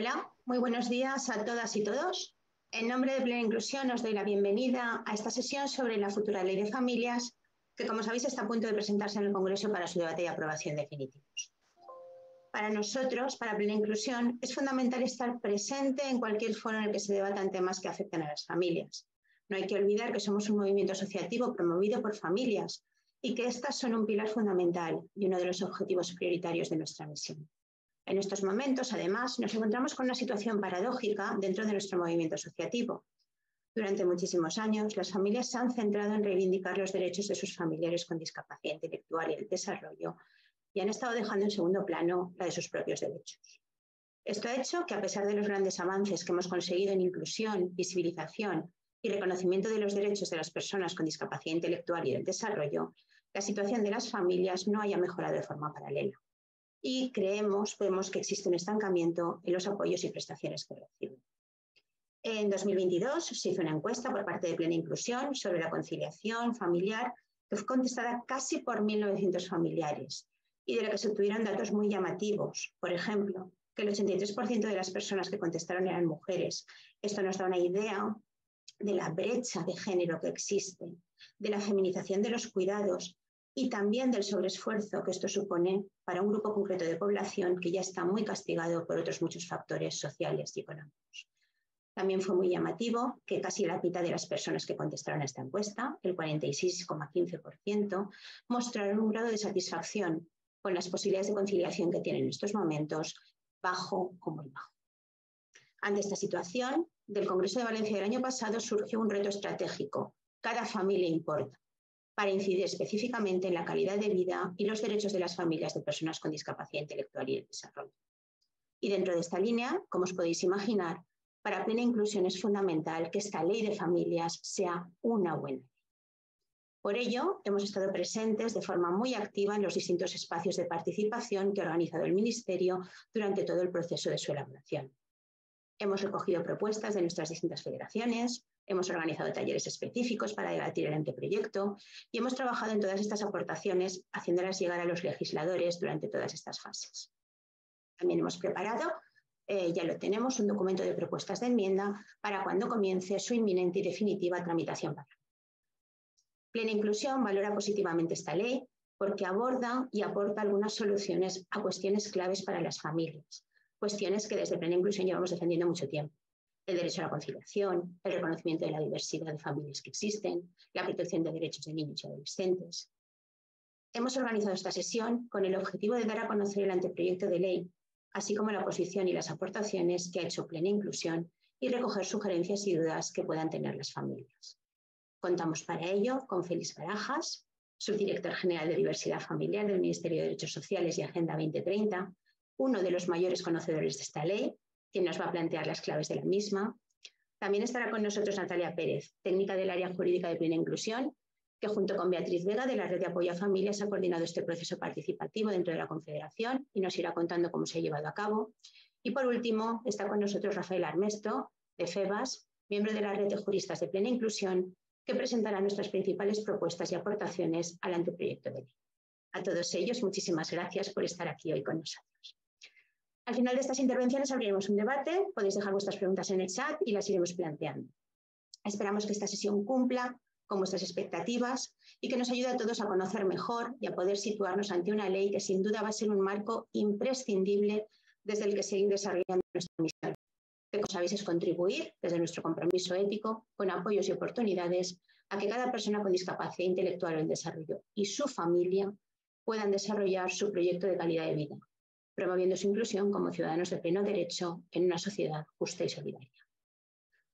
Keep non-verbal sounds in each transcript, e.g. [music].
Hola, muy buenos días a todas y todos. En nombre de Plena Inclusión os doy la bienvenida a esta sesión sobre la futura ley de familias, que como sabéis está a punto de presentarse en el Congreso para su debate y aprobación definitivos. Para nosotros, para Plena Inclusión, es fundamental estar presente en cualquier foro en el que se debatan temas que afecten a las familias. No hay que olvidar que somos un movimiento asociativo promovido por familias y que estas son un pilar fundamental y uno de los objetivos prioritarios de nuestra misión. En estos momentos, además, nos encontramos con una situación paradójica dentro de nuestro movimiento asociativo. Durante muchísimos años, las familias se han centrado en reivindicar los derechos de sus familiares con discapacidad intelectual y el desarrollo y han estado dejando en segundo plano la de sus propios derechos. Esto ha hecho que, a pesar de los grandes avances que hemos conseguido en inclusión, visibilización y reconocimiento de los derechos de las personas con discapacidad intelectual y el desarrollo, la situación de las familias no haya mejorado de forma paralela y creemos, vemos que existe un estancamiento en los apoyos y prestaciones que reciben. En 2022 se hizo una encuesta por parte de Plena Inclusión sobre la conciliación familiar que fue contestada casi por 1.900 familiares y de la que se obtuvieron datos muy llamativos. Por ejemplo, que el 83% de las personas que contestaron eran mujeres. Esto nos da una idea de la brecha de género que existe, de la feminización de los cuidados y también del sobreesfuerzo que esto supone para un grupo concreto de población que ya está muy castigado por otros muchos factores sociales y económicos. También fue muy llamativo que casi la mitad de las personas que contestaron a esta encuesta, el 46,15%, mostraron un grado de satisfacción con las posibilidades de conciliación que tienen en estos momentos, bajo o muy bajo. Ante esta situación, del Congreso de Valencia del año pasado surgió un reto estratégico. Cada familia importa para incidir específicamente en la calidad de vida y los derechos de las familias de personas con discapacidad intelectual y de desarrollo. Y dentro de esta línea, como os podéis imaginar, para plena inclusión es fundamental que esta ley de familias sea una buena ley. Por ello, hemos estado presentes de forma muy activa en los distintos espacios de participación que ha organizado el Ministerio durante todo el proceso de su elaboración. Hemos recogido propuestas de nuestras distintas federaciones, hemos organizado talleres específicos para debatir el anteproyecto y hemos trabajado en todas estas aportaciones, haciéndolas llegar a los legisladores durante todas estas fases. También hemos preparado, eh, ya lo tenemos, un documento de propuestas de enmienda para cuando comience su inminente y definitiva tramitación Plena Inclusión valora positivamente esta ley porque aborda y aporta algunas soluciones a cuestiones claves para las familias, cuestiones que desde Plena Inclusión llevamos defendiendo mucho tiempo el derecho a la conciliación, el reconocimiento de la diversidad de familias que existen, la protección de derechos de niños y adolescentes. Hemos organizado esta sesión con el objetivo de dar a conocer el anteproyecto de ley, así como la posición y las aportaciones que ha hecho Plena Inclusión y recoger sugerencias y dudas que puedan tener las familias. Contamos para ello con Félix Barajas, subdirector general de Diversidad Familiar del Ministerio de Derechos Sociales y Agenda 2030, uno de los mayores conocedores de esta ley quien nos va a plantear las claves de la misma. También estará con nosotros Natalia Pérez, técnica del área jurídica de plena inclusión, que junto con Beatriz Vega de la Red de Apoyo a Familias ha coordinado este proceso participativo dentro de la Confederación y nos irá contando cómo se ha llevado a cabo. Y por último, está con nosotros Rafael Armesto, de FEBAS, miembro de la Red de Juristas de Plena Inclusión, que presentará nuestras principales propuestas y aportaciones al anteproyecto de ley. A todos ellos, muchísimas gracias por estar aquí hoy con nosotros. Al final de estas intervenciones abriremos un debate, podéis dejar vuestras preguntas en el chat y las iremos planteando. Esperamos que esta sesión cumpla con vuestras expectativas y que nos ayude a todos a conocer mejor y a poder situarnos ante una ley que sin duda va a ser un marco imprescindible desde el que seguir desarrollando nuestra misión. Lo que sabéis es contribuir desde nuestro compromiso ético, con apoyos y oportunidades, a que cada persona con discapacidad intelectual o en desarrollo y su familia puedan desarrollar su proyecto de calidad de vida, promoviendo su inclusión como ciudadanos de pleno derecho en una sociedad justa y solidaria.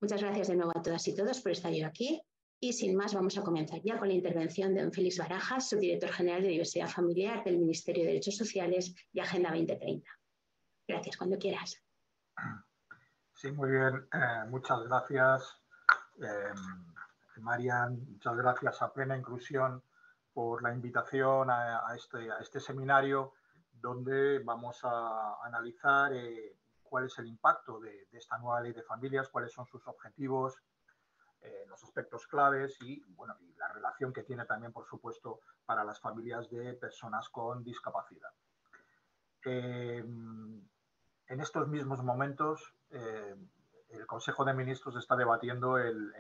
Muchas gracias de nuevo a todas y todos por estar hoy aquí y sin más vamos a comenzar ya con la intervención de don Félix Barajas, subdirector general de Diversidad Familiar del Ministerio de Derechos Sociales y Agenda 2030. Gracias, cuando quieras. Sí, muy bien. Eh, muchas gracias, eh, Marian. Muchas gracias a Plena Inclusión por la invitación a, este, a este seminario donde vamos a analizar eh, cuál es el impacto de, esta nueva ley de familias, cuáles son sus objetivos, eh, los aspectos claves y, bueno, y la relación que tiene también, por supuesto, para las familias de personas con discapacidad. Eh, en estos mismos momentos, el Consejo de Ministros está debatiendo el,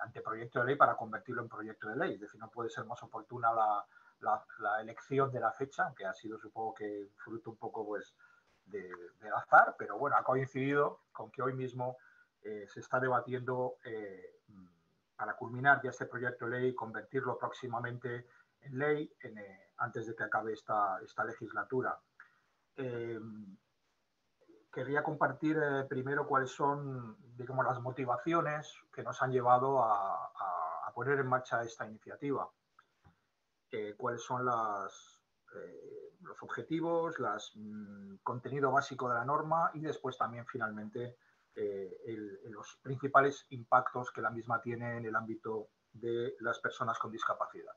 anteproyecto de ley para convertirlo en proyecto de ley. Es decir, no puede ser más oportuna la, elección de la fecha, aunque ha sido, supongo que, fruto un poco pues, de, azar, pero bueno, ha coincidido con que hoy mismo eh, se está debatiendo eh, para culminar ya este proyecto de ley convertirlo próximamente en ley eh, antes de que acabe esta, esta legislatura. quería compartir primero cuáles son, digamos, las motivaciones que nos han llevado a, poner en marcha esta iniciativa. Cuáles son las, los objetivos, el mm, contenido básico de la norma y después también finalmente eh, los principales impactos que la misma tiene en el ámbito de las personas con discapacidad.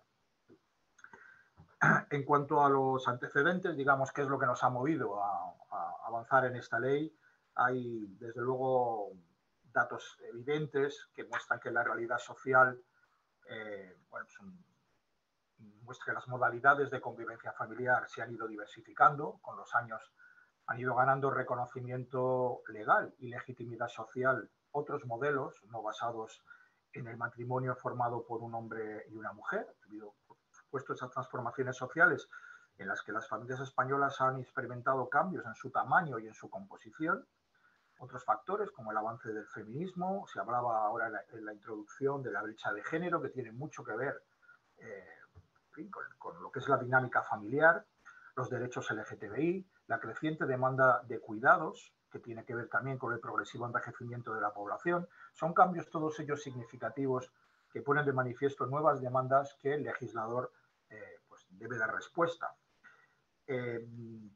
En cuanto a los antecedentes, digamos, qué es lo que nos ha movido a, avanzar en esta ley, hay desde luego datos evidentes que muestran que la realidad social eh, bueno, muestra que las modalidades de convivencia familiar se han ido diversificando con los años han ido ganando reconocimiento legal y legitimidad social otros modelos no basados en el matrimonio formado por un hombre y una mujer, debido, por supuesto, esas transformaciones sociales en las que las familias españolas han experimentado cambios en su tamaño y en su composición. Otros factores, como el avance del feminismo, se hablaba ahora en la, introducción de la brecha de género, que tiene mucho que ver eh, con lo que es la dinámica familiar, los derechos LGTBI, la creciente demanda de cuidados, que tiene que ver también con el progresivo envejecimiento de la población, son cambios todos ellos significativos que ponen de manifiesto nuevas demandas que el legislador eh, pues debe dar respuesta. Eh,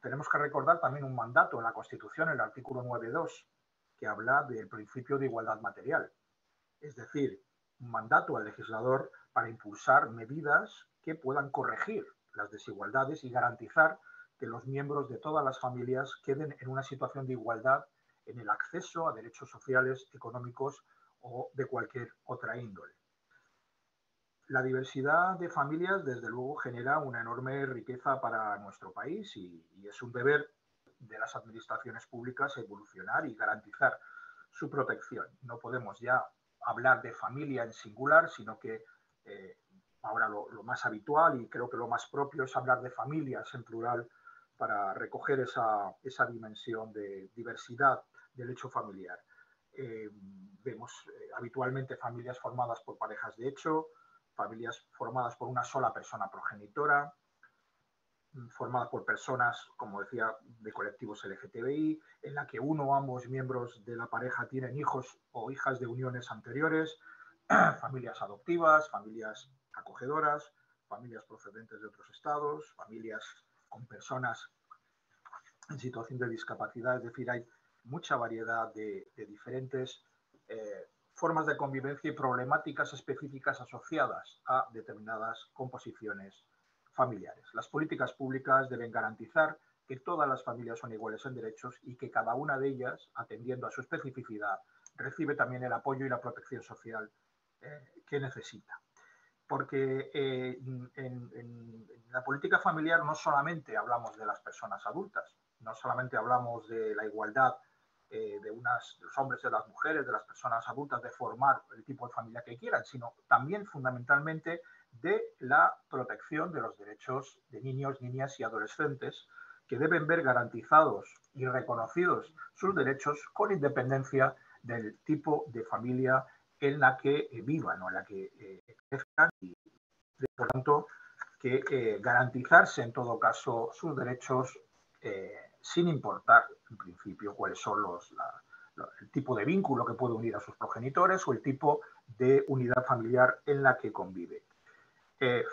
tenemos que recordar también un mandato en la Constitución, el artículo 9.2, que habla del principio de igualdad material. Es decir, un mandato al legislador para impulsar medidas que puedan corregir las desigualdades y garantizar que los miembros de todas las familias queden en una situación de igualdad en el acceso a derechos sociales, económicos o de cualquier otra índole. La diversidad de familias, desde luego, genera una enorme riqueza para nuestro país y, es un deber de las administraciones públicas evolucionar y garantizar su protección. No podemos ya hablar de familia en singular, sino que eh, ahora lo, más habitual y creo que lo más propio es hablar de familias en plural para recoger esa, esa dimensión de diversidad del hecho familiar. Eh, vemos eh, habitualmente familias formadas por parejas de hecho, familias formadas por una sola persona progenitora, mm, formadas por personas, como decía, de colectivos LGTBI, en la que uno o ambos miembros de la pareja tienen hijos o hijas de uniones anteriores, [clears throat] familias adoptivas, familias acogedoras, familias procedentes de otros estados, familias con personas en situación de discapacidad, es decir, hay mucha variedad de, diferentes eh, formas de convivencia y problemáticas específicas asociadas a determinadas composiciones familiares. Las políticas públicas deben garantizar que todas las familias son iguales en derechos y que cada una de ellas, atendiendo a su especificidad, recibe también el apoyo y la protección social que necesita. Porque eh, en, la política familiar no solamente hablamos de las personas adultas, no solamente hablamos de la igualdad eh, de, unas, los hombres de las mujeres, de las personas adultas, de formar el tipo de familia que quieran, sino también fundamentalmente de la protección de los derechos de niños, niñas y adolescentes que deben ver garantizados y reconocidos sus derechos con independencia del tipo de familia en la que eh, vivan o en la que eh, crezcan y, por tanto, que eh, garantizarse en todo caso sus derechos sin importar, en principio, cuáles son los, el tipo de vínculo que puede unir a sus progenitores o el tipo de unidad familiar en la que convive.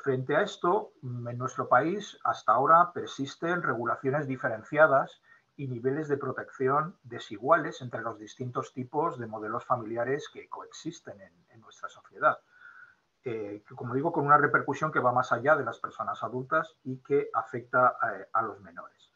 frente a esto, en nuestro país hasta ahora persisten regulaciones diferenciadas y niveles de protección desiguales entre los distintos tipos de modelos familiares que coexisten en, nuestra sociedad. Eh, como digo, con una repercusión que va más allá de las personas adultas y que afecta eh, a los menores.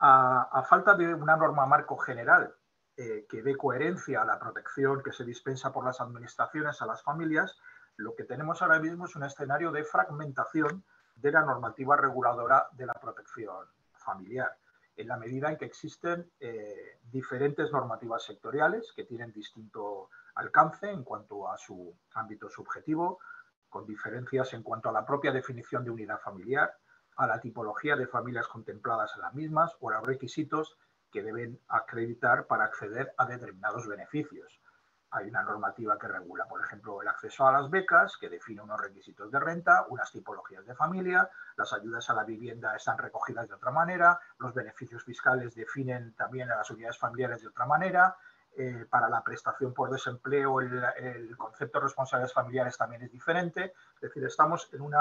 A, falta de una norma marco general eh, que dé coherencia a la protección que se dispensa por las administraciones a las familias, lo que tenemos ahora mismo es un escenario de fragmentación de la normativa reguladora de la protección familiar en la medida en que existen eh, diferentes normativas sectoriales que tienen distinto alcance en cuanto a su ámbito subjetivo, con diferencias en cuanto a la propia definición de unidad familiar, a la tipología de familias contempladas en las mismas o a los requisitos que deben acreditar para acceder a determinados beneficios. Hay una normativa que regula, por ejemplo, el acceso a las becas, que define unos requisitos de renta, unas tipologías de familia, las ayudas a la vivienda están recogidas de otra manera, los beneficios fiscales definen también a las unidades familiares de otra manera, eh, para la prestación por desempleo el, concepto de responsabilidades familiares también es diferente, es decir, estamos en un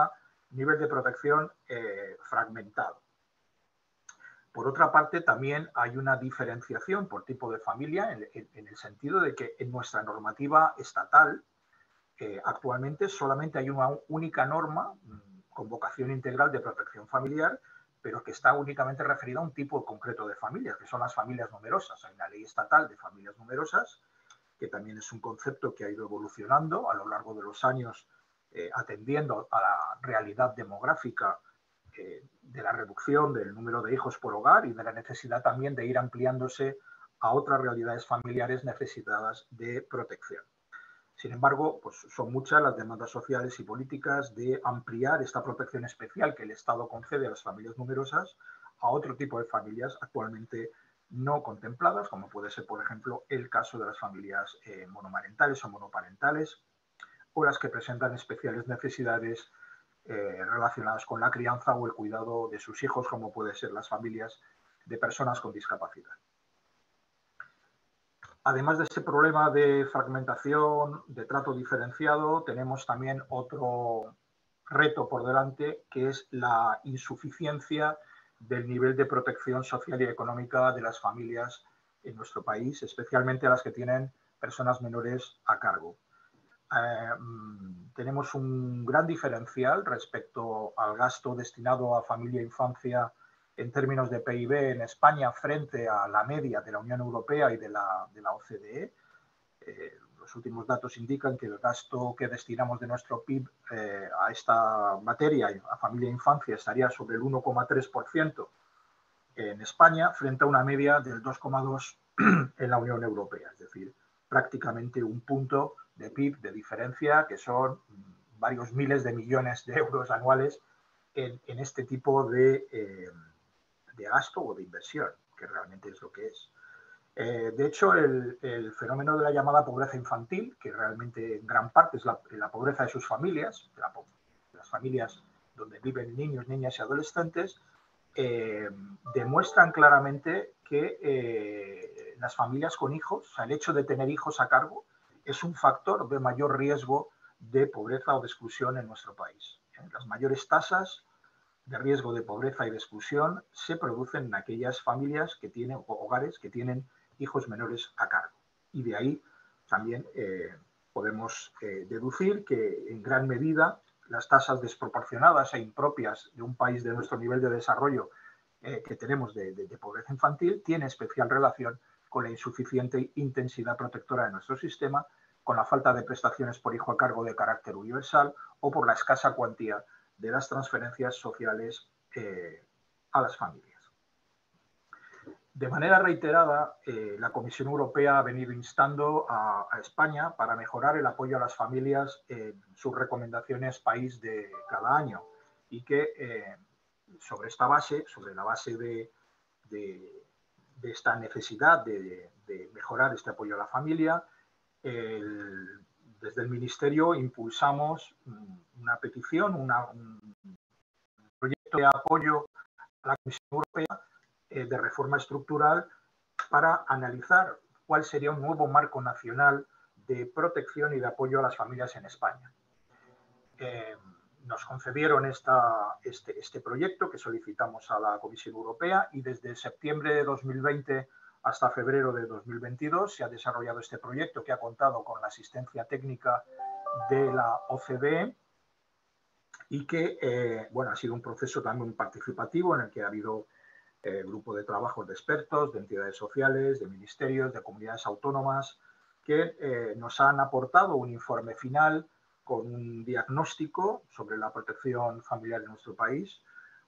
nivel de protección eh, fragmentado. Por otra parte, también hay una diferenciación por tipo de familia en, el sentido de que en nuestra normativa estatal eh, actualmente solamente hay una única norma mm, con vocación integral de protección familiar, pero que está únicamente referida a un tipo concreto de familias, que son las familias numerosas. Hay una ley estatal de familias numerosas, que también es un concepto que ha ido evolucionando a lo largo de los años, eh, atendiendo a la realidad demográfica de la reducción del número de hijos por hogar y de la necesidad también de ir ampliándose a otras realidades familiares necesitadas de protección. Sin embargo, pues son muchas las demandas sociales y políticas de ampliar esta protección especial que el Estado concede a las familias numerosas a otro tipo de familias actualmente no contempladas, como puede ser, por ejemplo, el caso de las familias eh, monomarentales o monoparentales, o las que presentan especiales necesidades eh, relacionadas con la crianza o el cuidado de sus hijos, como pueden ser las familias de personas con discapacidad. Además de este problema de fragmentación, de trato diferenciado, tenemos también otro reto por delante, que es la insuficiencia del nivel de protección social y económica de las familias en nuestro país, especialmente las que tienen personas menores a cargo. Eh, mm, tenemos un gran diferencial respecto al gasto destinado a familia e infancia en términos de PIB en España frente a la media de la Unión Europea y de la, de la OCDE. Eh, los últimos datos indican que el gasto que destinamos de nuestro PIB eh, a esta materia, a familia e infancia, estaría sobre el 1,3% en España frente a una media del 2,2% [clears throat] en la Unión Europea, es decir, prácticamente un punto de PIB de diferencia, que son varios miles de millones de euros anuales en, este tipo de, eh, de, gasto o de inversión, que realmente es lo que es. Eh, de hecho, el, fenómeno de la llamada pobreza infantil, que realmente en gran parte es la, pobreza de sus familias, de, las familias donde viven niños, niñas y adolescentes, eh, demuestran claramente que las familias con hijos, el hecho de tener hijos a cargo, es un factor de mayor riesgo de pobreza o de exclusión en nuestro país. Las mayores tasas de riesgo de pobreza y de exclusión se producen en aquellas familias que tienen, hogares que tienen hijos menores a cargo. Y de ahí también eh, podemos eh, deducir que en gran medida las tasas desproporcionadas e impropias de un país de nuestro nivel de desarrollo eh, que tenemos de, de, pobreza infantil tiene especial relación con la insuficiente intensidad protectora de nuestro sistema con la falta de prestaciones por hijo a cargo de carácter universal o por la escasa cuantía de las transferencias sociales eh, a las familias. De manera reiterada, eh, la Comisión Europea ha venido instando a, España para mejorar el apoyo a las familias en sus recomendaciones país de cada año y que eh, sobre esta base, sobre la base de, esta necesidad de, mejorar este apoyo a la familia, desde el Ministerio impulsamos una petición, un proyecto de apoyo a la Comisión Europea eh, de reforma estructural para analizar cuál sería un nuevo marco nacional de protección y de apoyo a las familias en España. Eh, nos concedieron este, este proyecto que solicitamos a la Comisión Europea y desde septiembre de 2020 hasta febrero de 2022 se ha desarrollado este proyecto que ha contado con la asistencia técnica de la OCDE y que eh, bueno, ha sido un proceso también participativo en el que ha habido eh, grupo de trabajos de expertos, de entidades sociales, de ministerios, de comunidades autónomas, que eh, nos han aportado un informe final con un diagnóstico sobre la protección familiar en nuestro país,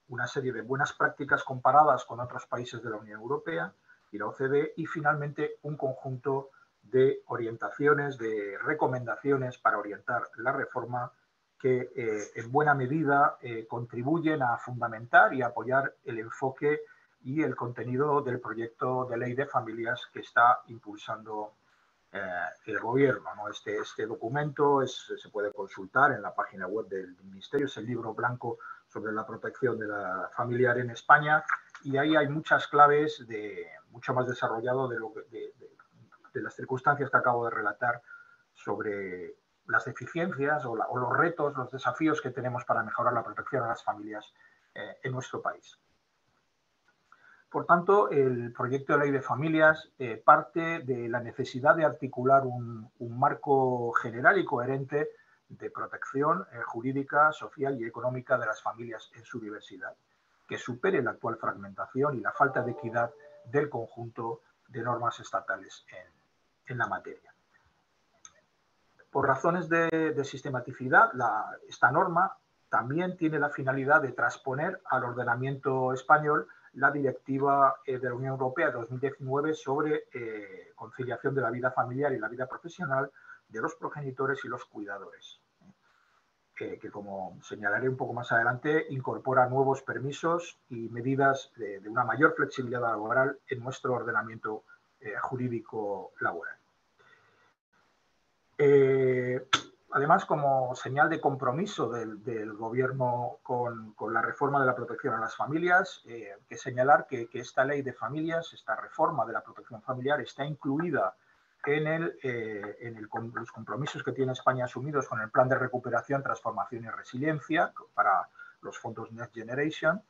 una serie de buenas prácticas comparadas con otros países de la Unión Europea y la OCDE y finalmente un conjunto de orientaciones, de recomendaciones para orientar la reforma que eh, en buena medida eh, contribuyen a fundamentar y apoyar el enfoque y el contenido del proyecto de ley de familias que está impulsando eh, el gobierno. ¿no? Este, este documento se puede consultar en la página web del Ministerio, es el libro blanco sobre la protección de la familiar en España y ahí hay muchas claves de mucho más desarrollado de, lo, de, las circunstancias que acabo de relatar sobre las deficiencias o, los retos, los desafíos que tenemos para mejorar la protección a las familias eh, en nuestro país. Por tanto, el proyecto de ley de familias eh, parte de la necesidad de articular un, marco general y coherente de protección eh, jurídica, social y económica de las familias en su diversidad, que supere la actual fragmentación y la falta de equidad del conjunto de normas estatales en, en la materia. Por razones de, sistematicidad, esta norma también tiene la finalidad de transponer al ordenamiento español la directiva eh, de la Unión Europea 2019 sobre eh, conciliación de la vida familiar y la vida profesional de los progenitores y los cuidadores, que como señalaré un poco más adelante, incorpora nuevos permisos y medidas de, una mayor flexibilidad laboral en nuestro ordenamiento eh, jurídico laboral. Eh, además, como señal de compromiso del, Gobierno con, la reforma de la protección a las familias, eh, hay que señalar que, esta ley de familias, esta reforma de la protección familiar, está incluida en, el, eh, en los compromisos que tiene España asumidos con el Plan de Recuperación, Transformación y Resiliencia para los fondos Next Generation,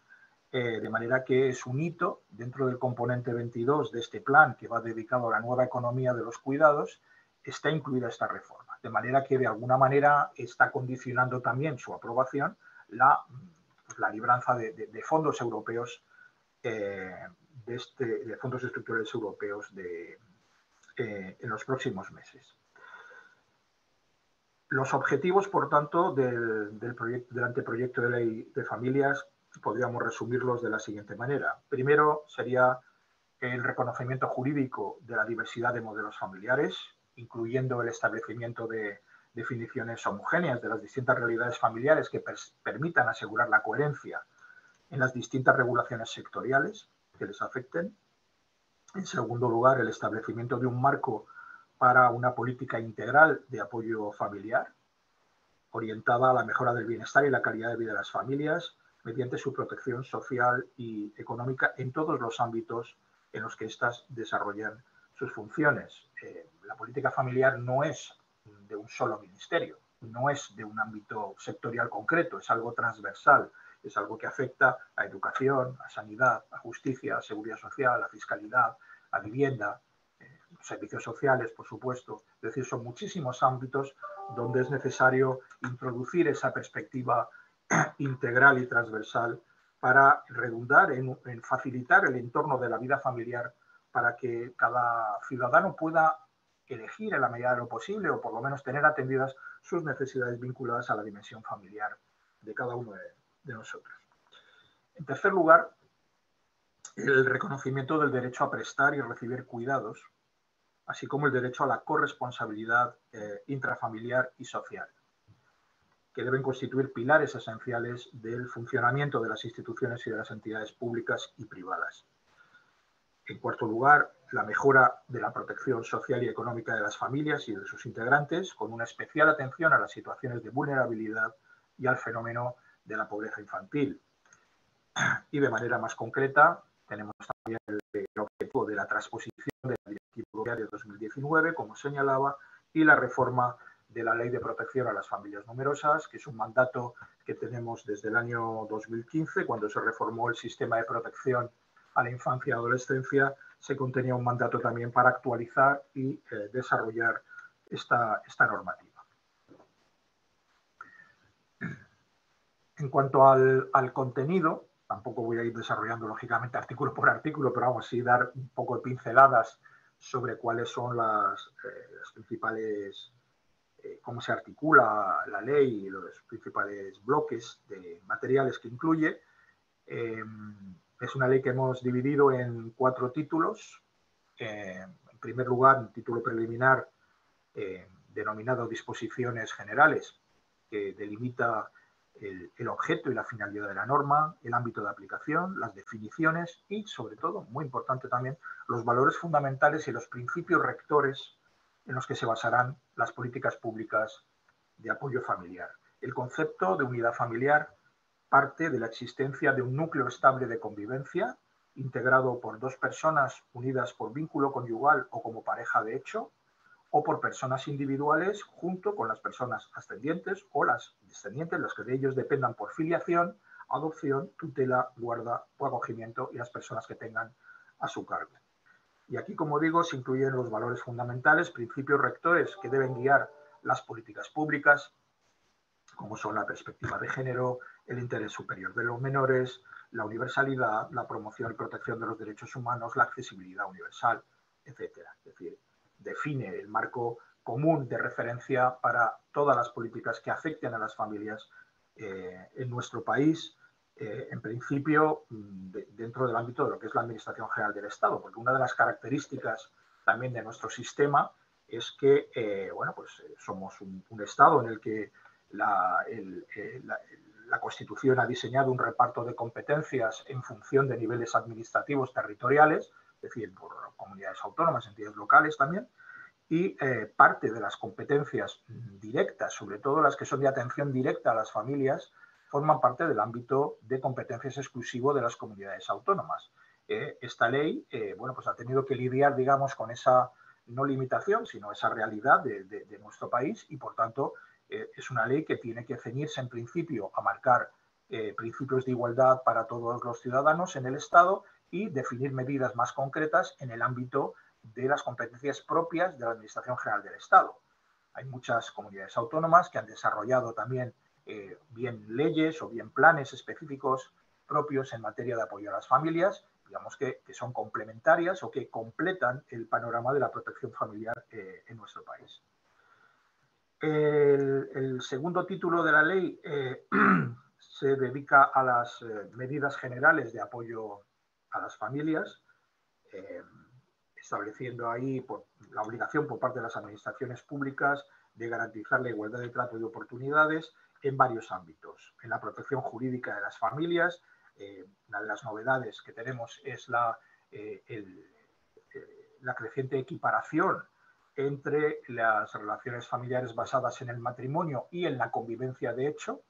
de manera que es un hito dentro del componente 22 de este plan que va dedicado a la nueva economía de los cuidados está incluida esta reforma, de manera que de alguna manera está condicionando también su aprobación la, la libranza de, fondos europeos, eh, de, este, de, fondos estructurales europeos de, eh, en los próximos meses. Los objetivos, por tanto, del, del, proyecto, del anteproyecto de ley de familias podríamos resumirlos de la siguiente manera. Primero sería el reconocimiento jurídico de la diversidad de modelos familiares, incluyendo el establecimiento de definiciones homogéneas de las distintas realidades familiares que permitan asegurar la coherencia en las distintas regulaciones sectoriales que les afecten. En segundo lugar, el establecimiento de un marco para una política integral de apoyo familiar, orientada a la mejora del bienestar y la calidad de vida de las familias, mediante su protección social y económica en todos los ámbitos en los que éstas desarrollan sus funciones. Eh, la política familiar no es de un solo ministerio, no es de un ámbito sectorial concreto, es algo transversal, es algo que afecta a educación, a sanidad, a justicia, a seguridad social, a fiscalidad, a vivienda, eh, servicios sociales, por supuesto. Es decir, son muchísimos ámbitos donde es necesario introducir esa perspectiva [clears throat] integral y transversal para redundar en, en facilitar el entorno de la vida familiar para que cada ciudadano pueda elegir en la medida de lo posible o por lo menos tener atendidas sus necesidades vinculadas a la dimensión familiar de cada uno de, nosotros. En tercer lugar, el reconocimiento del derecho a prestar y recibir cuidados, así como el derecho a la corresponsabilidad eh, intrafamiliar y social, que deben constituir pilares esenciales del funcionamiento de las instituciones y de las entidades públicas y privadas. En cuarto lugar, la mejora de la protección social y económica de las familias y de sus integrantes, con una especial atención a las situaciones de vulnerabilidad y al fenómeno de la pobreza infantil. Y de manera más concreta, tenemos también el, objetivo de la transposición de la Directiva de 2019, como señalaba, y la reforma de la Ley de Protección a las Familias Numerosas, que es un mandato que tenemos desde el año 2015, cuando se reformó el sistema de protección a la infancia y adolescencia, se contenía un mandato también para actualizar y eh, desarrollar esta, esta normativa. En cuanto al, contenido, tampoco voy a ir desarrollando lógicamente artículo por artículo, pero vamos a dar un poco de pinceladas sobre cuáles son las, eh, principales, eh, cómo se articula la ley y los principales bloques de materiales que incluye. es una ley que hemos dividido en cuatro títulos. en primer lugar, un título preliminar denominado Disposiciones Generales, que delimita el, objeto y la finalidad de la norma, el ámbito de aplicación, las definiciones y, sobre todo, muy importante también, los valores fundamentales y los principios rectores en los que se basarán las políticas públicas de apoyo familiar. El concepto de unidad familiar parte de la existencia de un núcleo estable de convivencia integrado por dos personas unidas por vínculo conyugal o como pareja de hecho, o por personas individuales junto con las personas ascendientes o las descendientes, las que de ellos dependan por filiación, adopción, tutela, guarda o acogimiento y las personas que tengan a su cargo. Y aquí, como digo, se incluyen los valores fundamentales, principios rectores que deben guiar las políticas públicas, como son la perspectiva de género, el interés superior de los menores, la universalidad, la promoción y protección de los derechos humanos, la accesibilidad universal, etc. Es decir, define el marco común de referencia para todas las políticas que afecten a las familias eh, en nuestro país, eh, en principio mm, dentro del ámbito de lo que es la Administración General del Estado, porque una de las características también de nuestro sistema es que eh, bueno, pues, somos un, Estado en el que la, la Constitución ha diseñado un reparto de competencias en función de niveles administrativos territoriales, es decir, por comunidades autónomas, entidades locales también, y eh, parte de las competencias directas, sobre todo las que son de atención directa a las familias, forman parte del ámbito de competencias exclusivo de las comunidades autónomas. Eh, esta ley, eh, bueno, pues ha tenido que lidiar, digamos, con esa no limitación, sino esa realidad de, de nuestro país y, por tanto, es una ley que tiene que ceñirse en principio a marcar principios de igualdad para todos los ciudadanos en el Estado y definir medidas más concretas en el ámbito de las competencias propias de la Administración General del Estado. Hay muchas comunidades autónomas que han desarrollado también eh, bien leyes o bien planes específicos propios en materia de apoyo a las familias, digamos que, son complementarias o que completan el panorama de la protección familiar eh, en nuestro país. El, segundo título de la ley eh, [clears throat] se dedica a las medidas generales de apoyo a las familias, eh, estableciendo ahí la obligación por parte de las administraciones públicas de garantizar la igualdad de trato y de oportunidades en varios ámbitos. En la protección jurídica de las familias, eh, una de las novedades que tenemos es la, eh, la creciente equiparación entre las relaciones familiares basadas en el matrimonio y en la convivencia de hecho.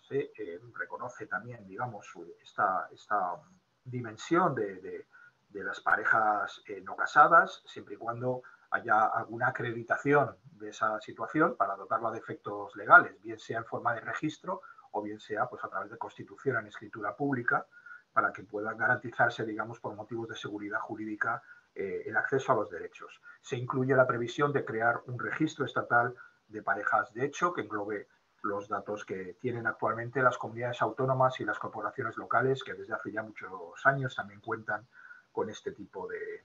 Se reconoce también, digamos, esta, esta dimensión de, las parejas eh, no casadas, siempre y cuando haya alguna acreditación de esa situación para dotarla de efectos legales, bien sea en forma de registro o bien sea pues, a través de constitución en escritura pública, para que pueda garantizarse, digamos, por motivos de seguridad jurídica eh, el acceso a los derechos. Se incluye la previsión de crear un registro estatal de parejas de hecho que englobe los datos que tienen actualmente las comunidades autónomas y las corporaciones locales, que desde hace ya muchos años también cuentan con este tipo de,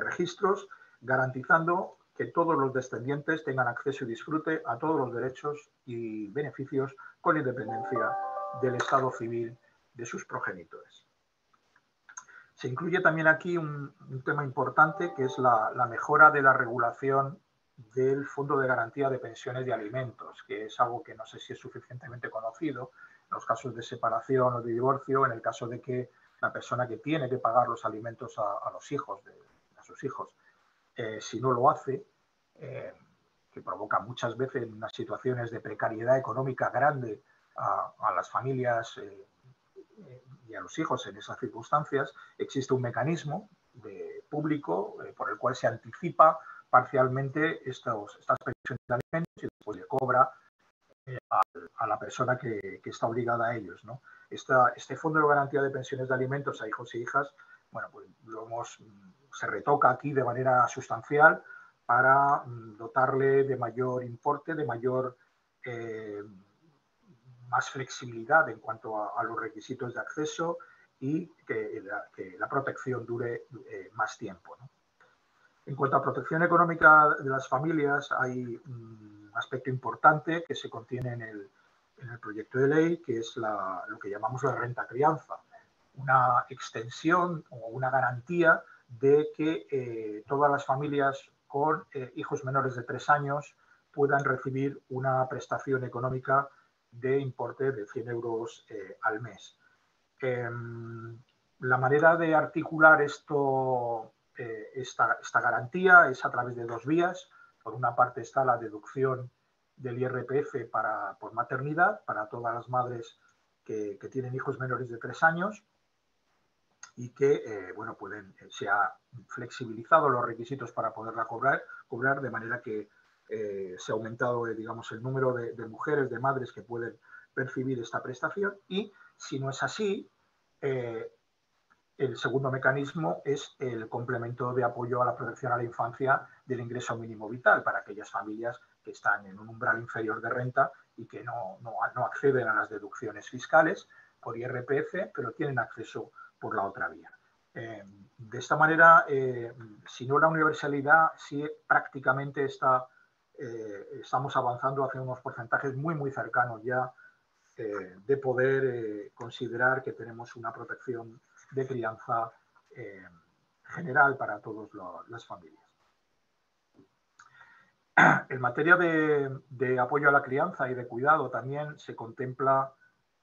registros, garantizando que todos los descendientes tengan acceso y disfrute a todos los derechos y beneficios con independencia del estado civil de sus progenitores. Se incluye también aquí un, tema importante que es la, mejora de la regulación del Fondo de Garantía de Pensiones de Alimentos, que es algo que no sé si es suficientemente conocido en los casos de separación o de divorcio, en el caso de que la persona que tiene que pagar los alimentos a, los hijos, a sus hijos, eh, si no lo hace, eh, que provoca muchas veces unas situaciones de precariedad económica grande a, las familias eh, y a los hijos en esas circunstancias, existe un mecanismo público por el cual se anticipa parcialmente estos, estas pensiones de alimentos y después le cobra eh, a, la persona que, está obligada a ellos. ¿no? este fondo de garantía de pensiones de alimentos a hijos e hijas, bueno, pues lo hemos, se retoca aquí de manera sustancial para mm, dotarle de mayor importe, de mayor eh, más flexibilidad en cuanto a, los requisitos de acceso y que la, protección dure eh, más tiempo. En cuanto a protección económica de las familias, hay un aspecto importante que se contiene en el, proyecto de ley, que es lo que llamamos la renta crianza, una extensión o una garantía de que eh, todas las familias con eh, hijos menores de tres años puedan recibir una prestación económica de importe de 100 euros eh, al mes. Em, la manera de articular esto, esta, esta garantía es a través de dos vías. Por una parte está la deducción del IRPF para, por maternidad para todas las madres que, que tienen hijos menores de tres años y que eh, bueno, pueden, eh, se ha flexibilizado los requisitos para poderla cobrar, cobrar de manera que eh, se ha aumentado digamos, el número de, mujeres, de madres que pueden percibir esta prestación y si no es así, el segundo mecanismo es el complemento de apoyo a la protección a la infancia del ingreso mínimo vital para aquellas familias que están en un umbral inferior de renta y que no, no, acceden a las deducciones fiscales por IRPF, pero tienen acceso por la otra vía. Eh, de esta manera, eh, si no la universalidad, sí prácticamente está, eh, estamos avanzando hacia unos porcentajes muy, muy cercanos ya de poder considerar que tenemos una protección de crianza general para todas las familias. [clears throat] En materia de, apoyo a la crianza y de cuidado también se contempla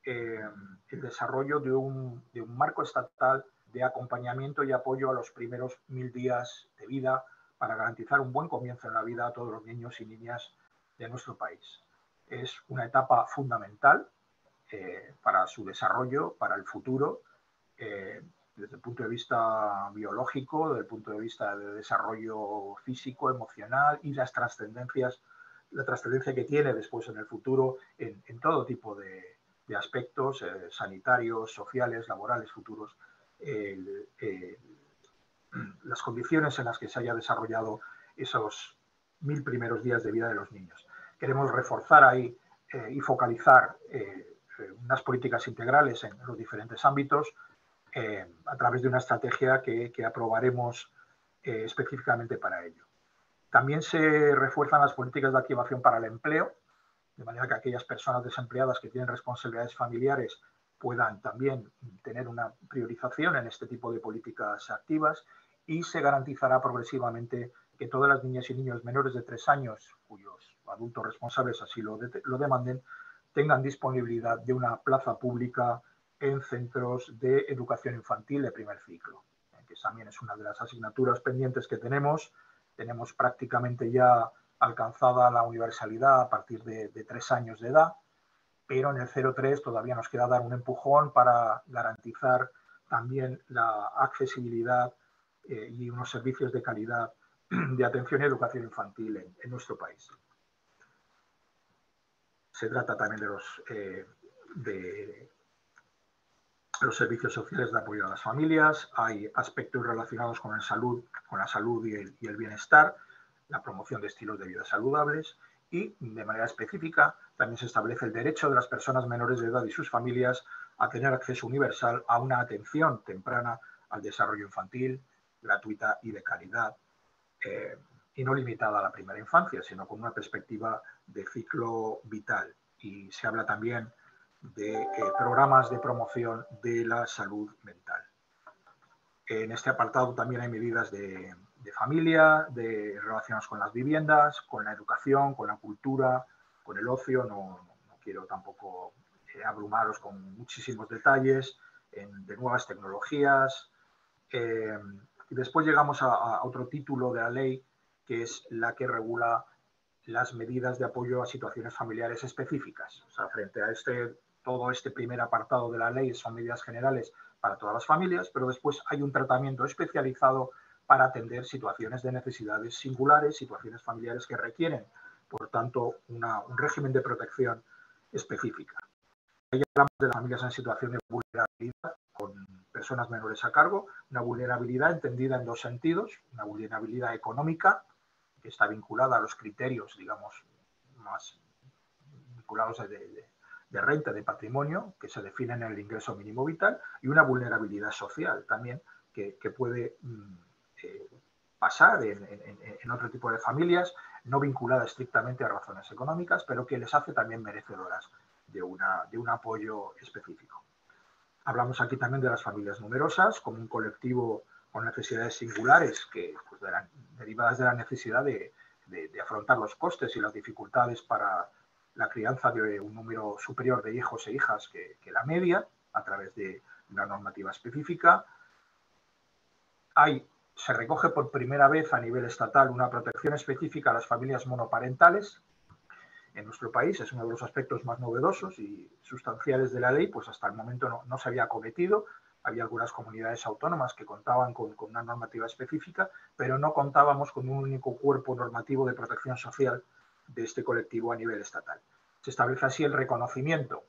eh, el desarrollo de un, marco estatal de acompañamiento y apoyo a los primeros mil días de vida para garantizar un buen comienzo en la vida a todos los niños y niñas de nuestro país. Es una etapa fundamental eh, para su desarrollo, para el futuro, eh, desde el punto de vista biológico, desde el punto de vista de desarrollo físico, emocional y las trascendencias, la trascendencia que tiene después en el futuro en todo tipo de, aspectos eh, sanitarios, sociales, laborales futuros, [clears throat] las condiciones en las que se haya desarrollado esos mil primeros días de vida de los niños. Queremos reforzar ahí eh, y focalizar eh, unas políticas integrales en los diferentes ámbitos a través de una estrategia que, aprobaremos específicamente para ello. También se refuerzan las políticas de activación para el empleo, de manera que aquellas personas desempleadas que tienen responsabilidades familiares puedan también tener una priorización en este tipo de políticas activas y se garantizará progresivamente que todas las niñas y niños menores de tres años, cuyos adultos responsables así lo demanden, tengan disponibilidad de una plaza pública en centros de educación infantil de primer ciclo, que también es una de las asignaturas pendientes que tenemos. Tenemos prácticamente ya alcanzada la universalidad a partir de, tres años de edad, pero en el 03 todavía nos queda dar un empujón para garantizar también la accesibilidad eh, y unos servicios de calidad de atención y educación infantil en, nuestro país. Se trata también de los, eh, de los servicios sociales de apoyo a las familias, hay aspectos relacionados con, la salud y el bienestar, la promoción de estilos de vida saludables y, de manera específica, también se establece el derecho de las personas menores de edad y sus familias a tener acceso universal a una atención temprana al desarrollo infantil, gratuita y de calidad, eh, y no limitada a la primera infancia, sino con una perspectiva de ciclo vital. Y se habla también de eh, programas de promoción de la salud mental. En este apartado también hay medidas de, de familia, de relaciones con las viviendas, con la educación, con la cultura, con el ocio. No, quiero tampoco eh, abrumaros con muchísimos detalles, de nuevas tecnologías. Eh, y después llegamos a, otro título de la ley, que es la que regula las medidas de apoyo a situaciones familiares específicas. O sea, frente a este, todo este primer apartado de la ley son medidas generales para todas las familias, pero después hay un tratamiento especializado para atender situaciones de necesidades singulares, situaciones familiares que requieren, por tanto, un régimen de protección específica. Ahí hablamos de las familias en situación de vulnerabilidad con personas menores a cargo, una vulnerabilidad entendida en dos sentidos, una vulnerabilidad económica, que está vinculada a los criterios, digamos, más vinculados de, renta, de patrimonio, que se definen en el ingreso mínimo vital, y una vulnerabilidad social también, que, puede mm, pasar en, otro tipo de familias, no vinculadas estrictamente a razones económicas, pero que les hace también merecedoras de, de un apoyo específico. Hablamos aquí también de las familias numerosas como un colectivo con necesidades singulares que, pues, derivadas de la necesidad de, afrontar los costes y las dificultades para la crianza de un número superior de hijos e hijas que, la media a través de una normativa específica. Hay se recoge por primera vez a nivel estatal una protección específica a las familias monoparentales. En nuestro país es uno de los aspectos más novedosos y sustanciales de la ley, pues hasta el momento no, se había cometido. Había algunas comunidades autónomas que contaban con, con, una normativa específica, pero no contábamos con un único cuerpo normativo de protección social de este colectivo a nivel estatal. Se establece así el reconocimiento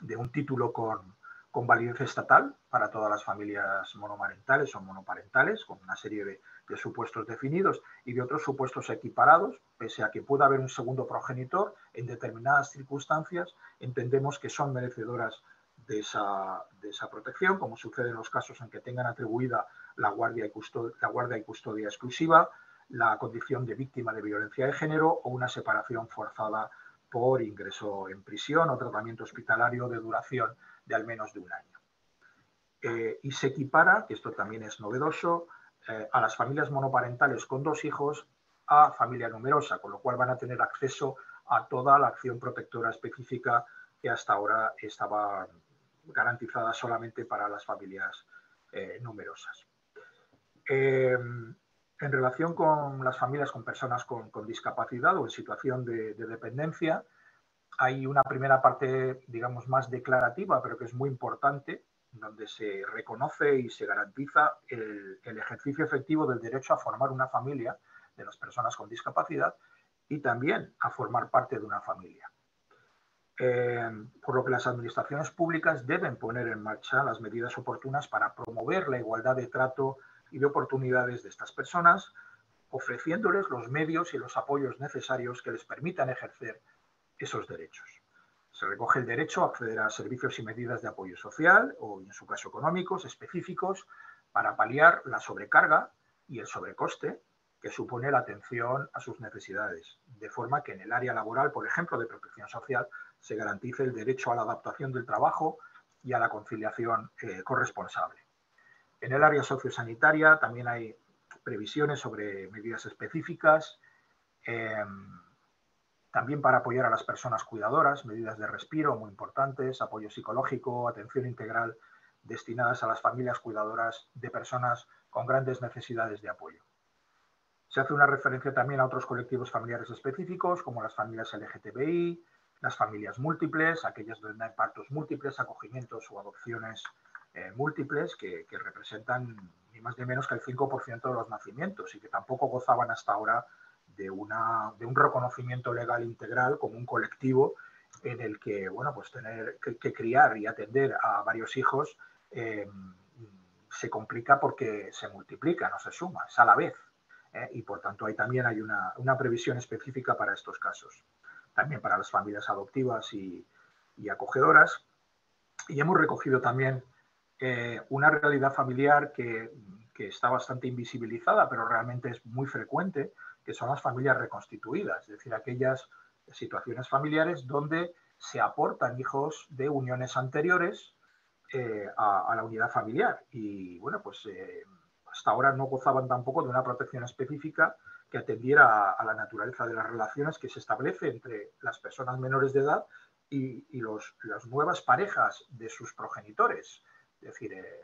de un título con, con validez estatal para todas las familias monomarentales o monoparentales, con una serie de, supuestos definidos y de otros supuestos equiparados, pese a que pueda haber un segundo progenitor, en determinadas circunstancias entendemos que son merecedoras de esa, de esa protección, como sucede en los casos en que tengan atribuida la guardia, y la guardia y custodia exclusiva, la condición de víctima de violencia de género o una separación forzada por ingreso en prisión o tratamiento hospitalario de duración de al menos de un año. Eh, y se equipara, esto también es novedoso, eh, a las familias monoparentales con dos hijos a familia numerosa, con lo cual van a tener acceso a toda la acción protectora específica que hasta ahora estaba garantizada solamente para las familias eh, numerosas. En relación con las familias con personas con, discapacidad o en situación de dependencia, hay una primera parte, digamos, más declarativa, pero que es muy importante, donde se reconoce y se garantiza el, ejercicio efectivo del derecho a formar una familia de las personas con discapacidad y también a formar parte de una familia. Eh, por lo que las administraciones públicas deben poner en marcha las medidas oportunas para promover la igualdad de trato y de oportunidades de estas personas, ofreciéndoles los medios y los apoyos necesarios que les permitan ejercer esos derechos. Se recoge el derecho a acceder a servicios y medidas de apoyo social o, en su caso, económicos específicos para paliar la sobrecarga y el sobrecoste que supone la atención a sus necesidades, de forma que en el área laboral, por ejemplo, de protección social, se garantice el derecho a la adaptación del trabajo y a la conciliación eh, corresponsable. En el área sociosanitaria también hay previsiones sobre medidas específicas. Em, también para apoyar a las personas cuidadoras, medidas de respiro muy importantes, apoyo psicológico, atención integral destinadas a las familias cuidadoras de personas con grandes necesidades de apoyo. Se hace una referencia también a otros colectivos familiares específicos, como las familias LGTBI, las familias múltiples, aquellas donde hay partos múltiples, acogimientos o adopciones eh, múltiples, que, representan ni más ni menos que el 5% de los nacimientos y que tampoco gozaban hasta ahora de, una, de un reconocimiento legal integral como un colectivo en el que, bueno, pues tener que, criar y atender a varios hijos eh, se complica porque se multiplica, no se suma, es a la vez. ¿eh? y por tanto, ahí también hay una, una, previsión específica para estos casos. También para las familias adoptivas y, y acogedoras. Y hemos recogido también eh, una realidad familiar que, está bastante invisibilizada, pero realmente es muy frecuente, que son las familias reconstituidas, es decir, aquellas situaciones familiares donde se aportan hijos de uniones anteriores eh, a, la unidad familiar. Y bueno, pues eh, hasta ahora no gozaban tampoco de una protección específica que atendiera a, la naturaleza de las relaciones que se establece entre las personas menores de edad y, las nuevas parejas de sus progenitores. Es decir, eh,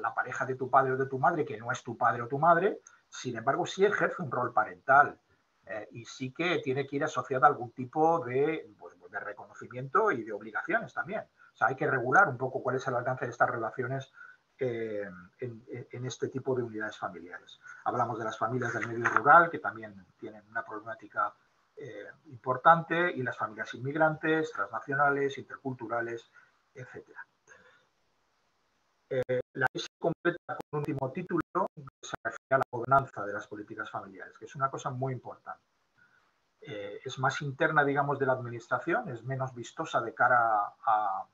la pareja de tu padre o de tu madre, que no es tu padre o tu madre, sin embargo, sí ejerce un rol parental eh, y sí que tiene que ir asociada a algún tipo de, pues, de, reconocimiento y de obligaciones también. O sea, hay que regular un poco cuál es el alcance de estas relaciones eh, en, este tipo de unidades familiares. Hablamos de las familias del medio rural, que también tienen una problemática eh, importante, y las familias inmigrantes, transnacionales, interculturales, etc. la ley se completa con un último título se refiere a la gobernanza de las políticas familiares, que es una cosa muy importante. Eh, es más interna, digamos, de la administración, es menos vistosa de cara a,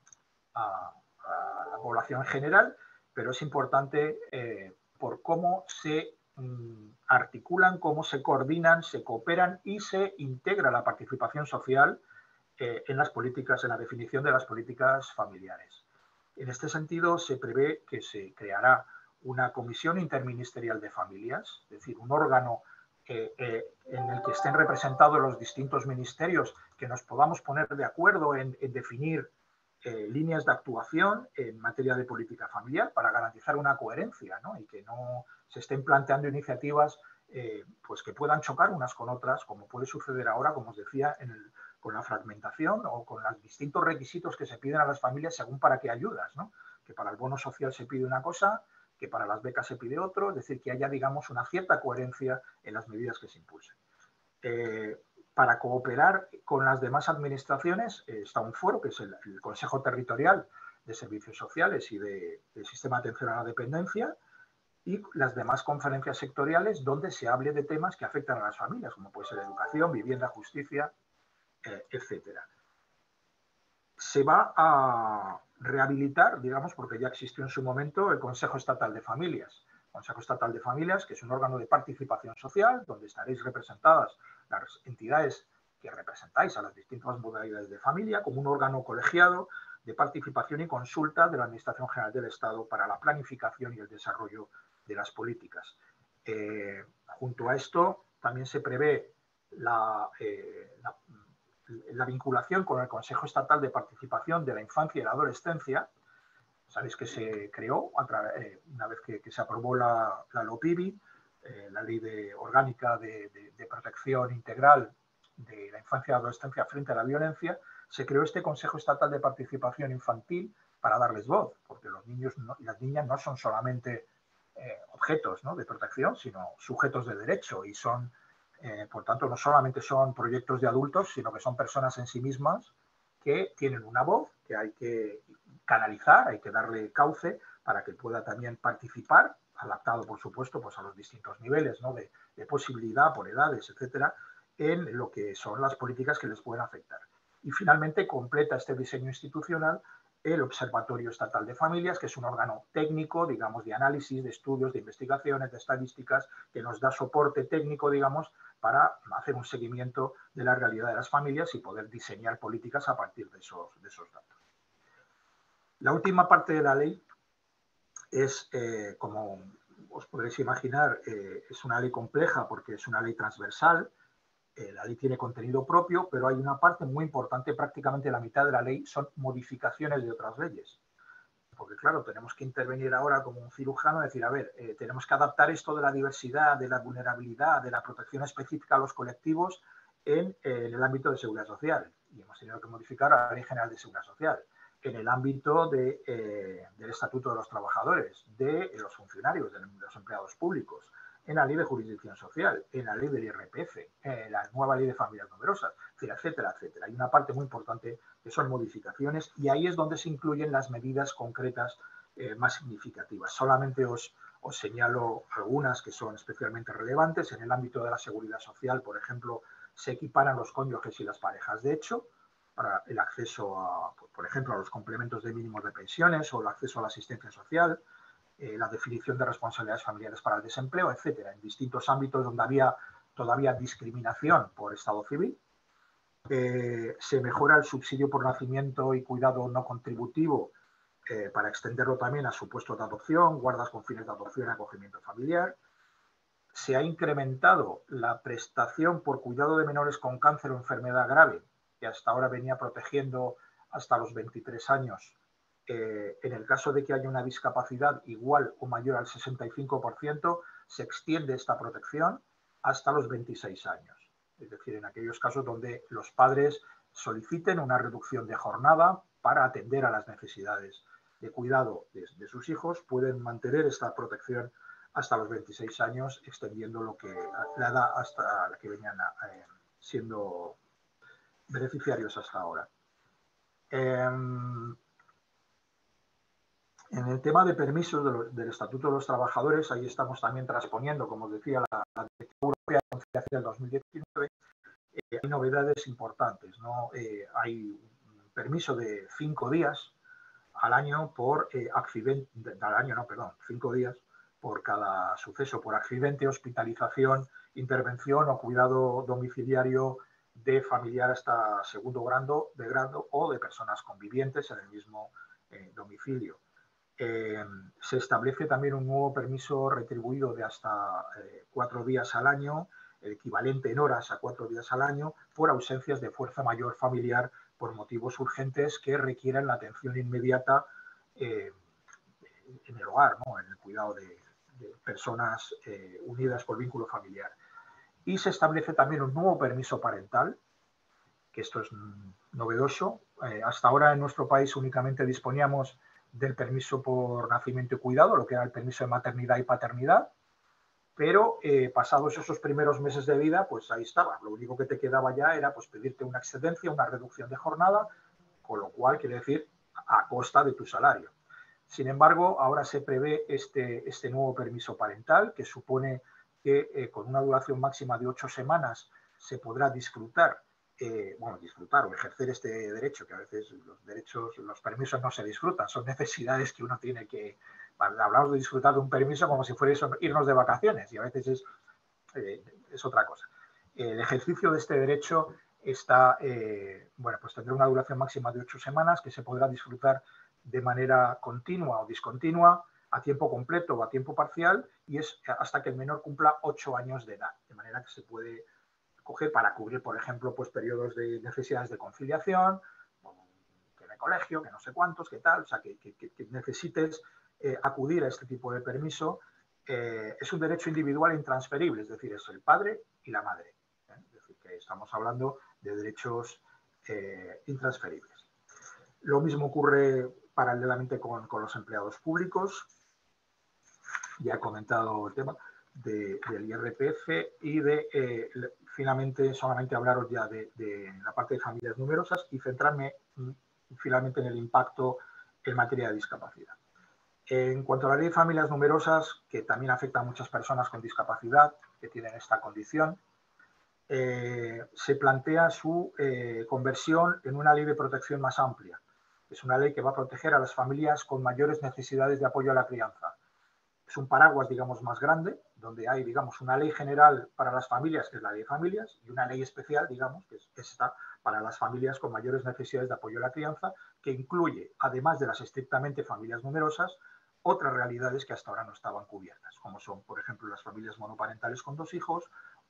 la población en general, pero es importante eh, por cómo se mm, articulan, cómo se coordinan, se cooperan y se integra la participación social en las políticas, en la definición de las políticas familiares. En este sentido, se prevé que se creará una comisión interministerial de familias, es decir, un órgano en el que estén representados los distintos ministerios, que nos podamos poner de acuerdo en, definir eh, líneas de actuación en materia de política familiar para garantizar una coherencia y que no se estén planteando iniciativas eh, pues que puedan chocar unas con otras, como puede suceder ahora, como os decía, con la fragmentación o con los distintos requisitos que se piden a las familias según para qué ayudas. Que para el bono social se pide una cosa, que para las becas se pide otro, es decir, que haya, digamos, una cierta coherencia en las medidas que se impulsen. Eh, para cooperar con las demás administraciones eh, está un foro, que es el, Consejo Territorial de Servicios Sociales y del Sistema de Atención a la Dependencia, y las demás conferencias sectoriales donde se hable de temas que afectan a las familias, como puede ser educación, vivienda, justicia, eh, etc. Se va a, rehabilitar, digamos, porque ya existió en su momento el Consejo Estatal de Familias. Consejo Estatal de Familias, que es un órgano de participación social, donde estaréis representadas las entidades que representáis a las distintas modalidades de familia, como un órgano colegiado de participación y consulta de la Administración General del Estado para la planificación y el desarrollo de las políticas. Eh, junto a esto, también se prevé la, eh, la la vinculación con el Consejo Estatal de Participación de la Infancia y la Adolescencia. Sabéis que se creó eh, una vez que, se aprobó la, la LOPIBI, eh, la Ley de, Orgánica de, Protección Integral de la Infancia y la Adolescencia frente a la Violencia, se creó este Consejo Estatal de Participación Infantil para darles voz, porque los niños y las niñas no son solamente eh, objetos de protección, sino sujetos de derecho y son eh, por tanto, no solamente son proyectos de adultos, sino que son personas en sí mismas que tienen una voz que hay que canalizar, hay que darle cauce para que pueda también participar, adaptado, por supuesto, pues a los distintos niveles de, de posibilidad, por edades, etcétera, en lo que son las políticas que les pueden afectar. Y finalmente completa este diseño institucional el Observatorio Estatal de Familias, que es un órgano técnico, digamos, de análisis, de estudios, de investigaciones, de estadísticas, que nos da soporte técnico, digamos, para hacer un seguimiento de la realidad de las familias y poder diseñar políticas a partir de esos, datos. La última parte de la ley es, eh, como os podréis imaginar, eh, es una ley compleja porque es una ley transversal, eh, la ley tiene contenido propio, pero hay una parte muy importante, prácticamente la mitad de la ley son modificaciones de otras leyes. Porque claro, tenemos que intervenir ahora como un cirujano decir, a ver, eh, tenemos que adaptar esto de la diversidad, de la vulnerabilidad, de la protección específica a los colectivos en, eh, el ámbito de seguridad social. Y hemos tenido que modificar la Ley General de Seguridad Social en el ámbito del Estatuto de los Trabajadores, de los funcionarios, de los empleados públicos, en la ley de jurisdicción social, en la ley del IRPF, en la nueva ley de familias numerosas, etcétera, etcétera. Hay una parte muy importante que son modificaciones y ahí es donde se incluyen las medidas concretas eh, más significativas. Solamente os, os señalo algunas que son especialmente relevantes. En el ámbito de la seguridad social, por ejemplo, se equiparan los cónyuges y las parejas de hecho para el acceso, a, por ejemplo, a los complementos de mínimos de pensiones o el acceso a la asistencia social, eh, la definición de responsabilidades familiares para el desempleo, etcétera, en distintos ámbitos donde había todavía discriminación por estado civil. Eh, se mejora el subsidio por nacimiento y cuidado no contributivo eh, para extenderlo también a supuestos de adopción, guardas con fines de adopción y acogimiento familiar. Se ha incrementado la prestación por cuidado de menores con cáncer o enfermedad grave, que hasta ahora venía protegiendo hasta los 23 años eh, en el caso de que haya una discapacidad igual o mayor al 65%, se extiende esta protección hasta los 26 años. Es decir, en aquellos casos donde los padres soliciten una reducción de jornada para atender a las necesidades de cuidado de, sus hijos, pueden mantener esta protección hasta los 26 años, extendiendo lo que la edad hasta la que venían eh, siendo beneficiarios hasta ahora. Em, en el tema de permisos del Estatuto de los Trabajadores, ahí estamos también transponiendo, como decía, la, la Directiva Europea de Conciliación del 2019. Eh, hay novedades importantes. ¿no? Eh, hay un permiso de cinco días al año por eh, accidente, al año no, perdón, cinco días por cada suceso, por accidente, hospitalización, intervención o cuidado domiciliario de familiar hasta segundo grado, de grado o de personas convivientes en el mismo eh, domicilio. Eh, se establece también un nuevo permiso retribuido de hasta eh, cuatro días al año, equivalente en horas a cuatro días al año, por ausencias de fuerza mayor familiar por motivos urgentes que requieran la atención inmediata en el hogar, en el cuidado de, personas unidas por vínculo familiar. Y se establece también un nuevo permiso parental, que esto es novedoso. Eh, hasta ahora en nuestro país únicamente disponíamos del permiso por nacimiento y cuidado, lo que era el permiso de maternidad y paternidad, pero eh, pasados esos primeros meses de vida, pues ahí estaba. Lo único que te quedaba ya era pues, pedirte una excedencia, una reducción de jornada, con lo cual quiere decir a costa de tu salario. Sin embargo, ahora se prevé este, este nuevo permiso parental, que supone que eh, con una duración máxima de ocho semanas se podrá disfrutar, eh, disfrutar o ejercer este derecho, que a veces los derechos, los permisos no se disfrutan, son necesidades que uno tiene que, hablamos de disfrutar de un permiso como si fuera irnos de vacaciones y a veces es, eh, es otra cosa. El ejercicio de este derecho está, bueno, pues tendrá una duración máxima de ocho semanas que se podrá disfrutar de manera continua o discontinua a tiempo completo o a tiempo parcial y es hasta que el menor cumpla ocho años de edad, de manera que se puede para cubrir, por ejemplo, pues periodos de necesidades de conciliación, que de colegio, que no sé cuántos, que tal, o sea, que, necesites eh, acudir a este tipo de permiso. Eh, es un derecho individual intransferible, es decir, es el padre y la madre. ¿eh? Es decir, que estamos hablando de derechos intransferibles. Lo mismo ocurre paralelamente con, con los empleados públicos ya he comentado el tema del IRPF y de eh, finalmente solamente hablaros ya de, la parte de familias numerosas y centrarme mm, finalmente en el impacto en materia de discapacidad. En cuanto a la ley de familias numerosas, que también afecta a muchas personas con discapacidad que tienen esta condición, eh, se plantea su eh, conversión en una ley de protección más amplia. Es una ley que va a proteger a las familias con mayores necesidades de apoyo a la crianza, es un paraguas, digamos, más grande, donde hay, digamos, una ley general para las familias, que es la ley de familias, y una ley especial, digamos, que es esta, para las familias con mayores necesidades de apoyo a la crianza, que incluye, además de las estrictamente familias numerosas, otras realidades que hasta ahora no estaban cubiertas, como son, por ejemplo, las familias monoparentales con dos hijos,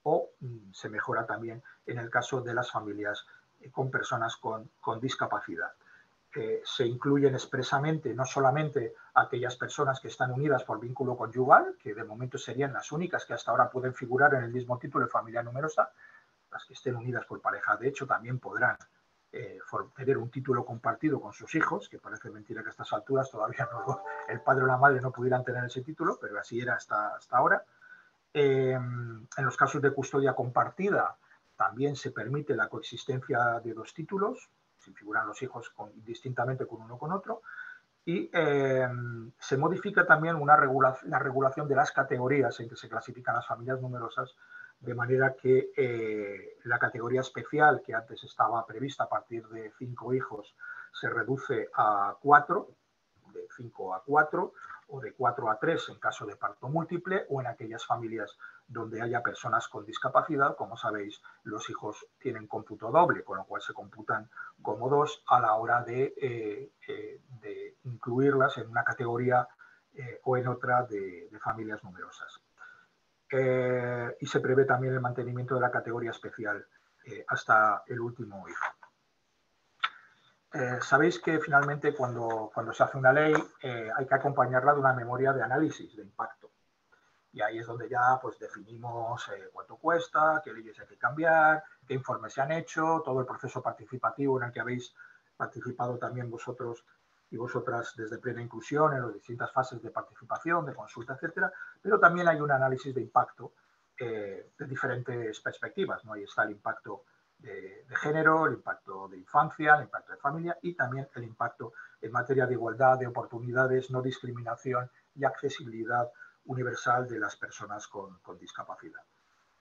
o mm, se mejora también en el caso de las familias eh, con personas con, con discapacidad se incluyen expresamente no solamente aquellas personas que están unidas por vínculo conyugal, que de momento serían las únicas que hasta ahora pueden figurar en el mismo título de familia numerosa, las que estén unidas por pareja, de hecho, también podrán eh, tener un título compartido con sus hijos, que parece mentira que a estas alturas todavía no, [laughs] el padre o la madre no pudieran tener ese título, pero así era hasta, hasta ahora. Eh, en los casos de custodia compartida, también se permite la coexistencia de dos títulos, si figuran los hijos distintamente con uno con otro. Y eh, se modifica también una la regulación de las categorías en que se clasifican las familias numerosas, de manera que eh, la categoría especial, que antes estaba prevista a partir de cinco hijos, se reduce a cuatro, de cinco a cuatro, o de 4 a 3 en caso de parto múltiple o en aquellas familias donde haya personas con discapacidad. Como sabéis, los hijos tienen cómputo doble, con lo cual se computan como dos a la hora de, eh, eh, incluirlas en una categoría eh, o en otra de familias numerosas. y se prevé también el mantenimiento de la categoría especial hasta el último hijo. Eh, sabéis que finalmente cuando, cuando se hace una ley eh, hay que acompañarla de una memoria de análisis de impacto. Y ahí es donde ya pues, definimos eh, cuánto cuesta, qué leyes hay que cambiar, qué informes se han hecho, todo el proceso participativo en el que habéis participado también vosotros y vosotras desde plena inclusión en las distintas fases de participación, de consulta, etcétera. Pero también hay un análisis de impacto de diferentes perspectivas. ¿no? Ahí está el impacto de, género, el impacto de infancia, el impacto de familia y también el impacto en materia de igualdad, de oportunidades, no discriminación y accesibilidad universal de las personas con, discapacidad.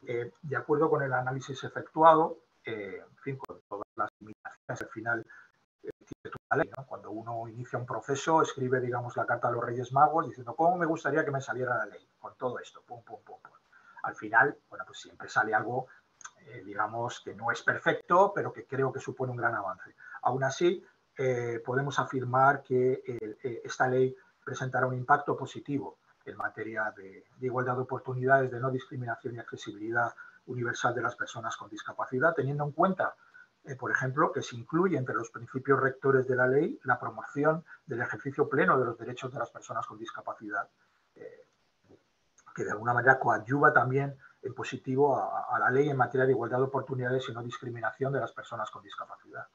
Eh, de acuerdo con el análisis efectuado, eh, en fin, con todas las limitaciones, al final eh, ley, Cuando uno inicia un proceso, escribe, digamos, la carta a los Reyes Magos diciendo, ¿cómo me gustaría que me saliera la ley? Con todo esto, pum, pum, pum, pum. Al final, bueno, pues siempre sale algo eh, digamos que no es perfecto, pero que creo que supone un gran avance. Aún así, eh, podemos afirmar que esta ley presentará un impacto positivo en materia de, igualdad de oportunidades, de no discriminación y accesibilidad universal de las personas con discapacidad, teniendo en cuenta, por ejemplo, que se incluye entre los principios rectores de la ley la promoción del ejercicio pleno de los derechos de las personas con discapacidad, que de alguna manera coadyuva también positivo a, la ley en materia de igualdad de oportunidades y no discriminación de las personas con discapacidad.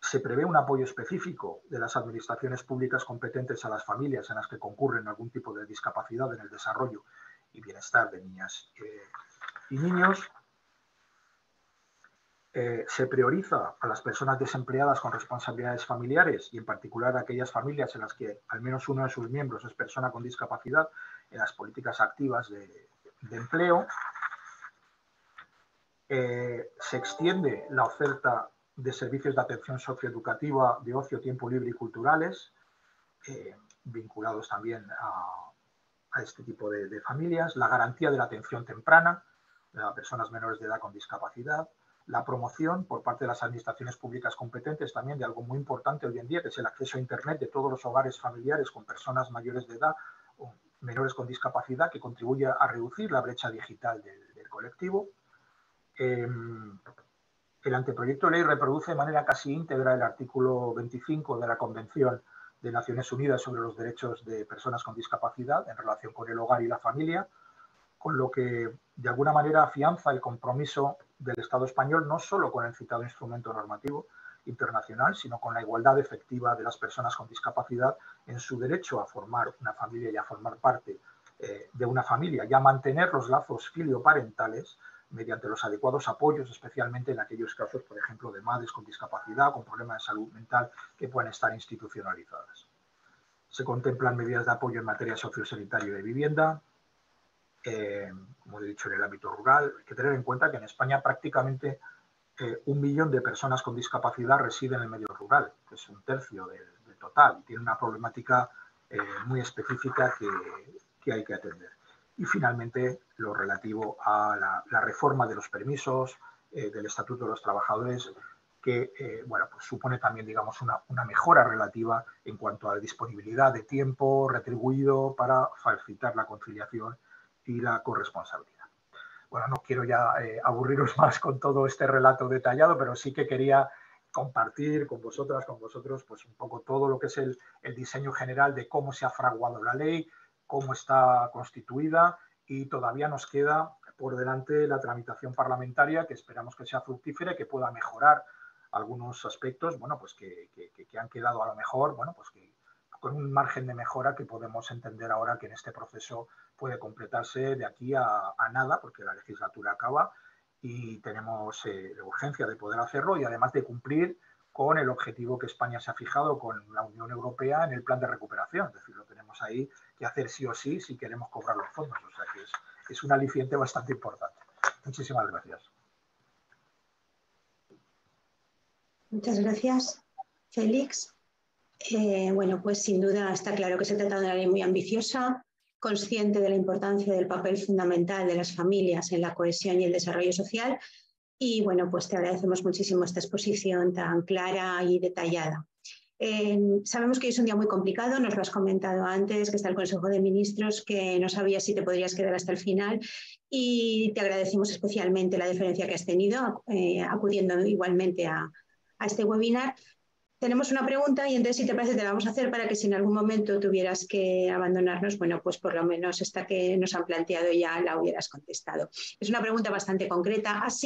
Se prevé un apoyo específico de las administraciones públicas competentes a las familias en las que concurren algún tipo de discapacidad en el desarrollo y bienestar de niñas eh, y niños. Eh, se prioriza a las personas desempleadas con responsabilidades familiares y en particular a aquellas familias en las que al menos uno de sus miembros es persona con discapacidad en las políticas activas de, de empleo, eh, se extiende la oferta de servicios de atención socioeducativa, de ocio, tiempo libre y culturales, eh, vinculados también a, este tipo de, familias, la garantía de la atención temprana de las personas menores de edad con discapacidad, la promoción por parte de las administraciones públicas competentes también de algo muy importante hoy en día, que es el acceso a Internet de todos los hogares familiares con personas mayores de edad menores con discapacidad que contribuye a reducir la brecha digital del, colectivo. Em, el anteproyecto de ley reproduce de manera casi íntegra el artículo 25 de la Convención de Naciones Unidas sobre los Derechos de Personas con Discapacidad en relación con el hogar y la familia, con lo que de alguna manera afianza el compromiso del Estado español no solo con el citado instrumento normativo, internacional, sino con la igualdad efectiva de las personas con discapacidad en su derecho a formar una familia y a formar parte eh, de una familia y a mantener los lazos filioparentales mediante los adecuados apoyos, especialmente en aquellos casos, por ejemplo, de madres con discapacidad, con problemas de salud mental que pueden estar institucionalizadas. Se contemplan medidas de apoyo en materia sociosanitaria y de vivienda, eh, como he dicho, en el ámbito rural. Hay que tener en cuenta que en España prácticamente un millón de personas con discapacidad residen en el medio rural, que es un tercio del, total, tiene una problemática eh, muy específica que, hay que atender. Y finalmente, lo relativo a la, reforma de los permisos, eh, del Estatuto de los Trabajadores, que eh, bueno, pues supone también digamos, una, una, mejora relativa en cuanto a la disponibilidad de tiempo retribuido para facilitar la conciliación y la corresponsabilidad bueno, no quiero ya eh, aburriros [laughs] más con todo este relato detallado, pero sí que quería compartir con vosotras, con vosotros, pues un poco todo lo que es el, diseño general de cómo se ha fraguado la ley, cómo está constituida y todavía nos queda por delante la tramitación parlamentaria que esperamos que sea fructífera y que pueda mejorar algunos aspectos, bueno, pues que, que han quedado a lo mejor, bueno, pues que con un margen de mejora que podemos entender ahora que en este proceso puede completarse de aquí a, nada, porque la legislatura acaba y tenemos eh, la urgencia de poder hacerlo y además de cumplir con el objetivo que España se ha fijado con la Unión Europea en el plan de recuperación. Es decir, lo tenemos ahí que hacer sí o sí si queremos cobrar los fondos. O sea que es, es un aliciente bastante importante. Muchísimas gracias. Muchas gracias, Félix. Eh, bueno, pues sin duda está claro que se trata de una ley muy ambiciosa, consciente de la importancia del papel fundamental de las familias en la cohesión y el desarrollo social. Y bueno, pues te agradecemos muchísimo esta exposición tan clara y detallada. Eh, sabemos que es un día muy complicado, nos lo has comentado antes, que está el Consejo de Ministros, que no sabías si te podrías quedar hasta el final y te agradecemos especialmente la deferencia que has tenido eh, acudiendo igualmente a este webinar tenemos una pregunta y entonces si te parece te la vamos a hacer para que si en algún momento tuvieras que abandonarnos, bueno, pues por lo menos esta que nos han planteado ya la hubieras contestado. Es una pregunta bastante concreta. Has,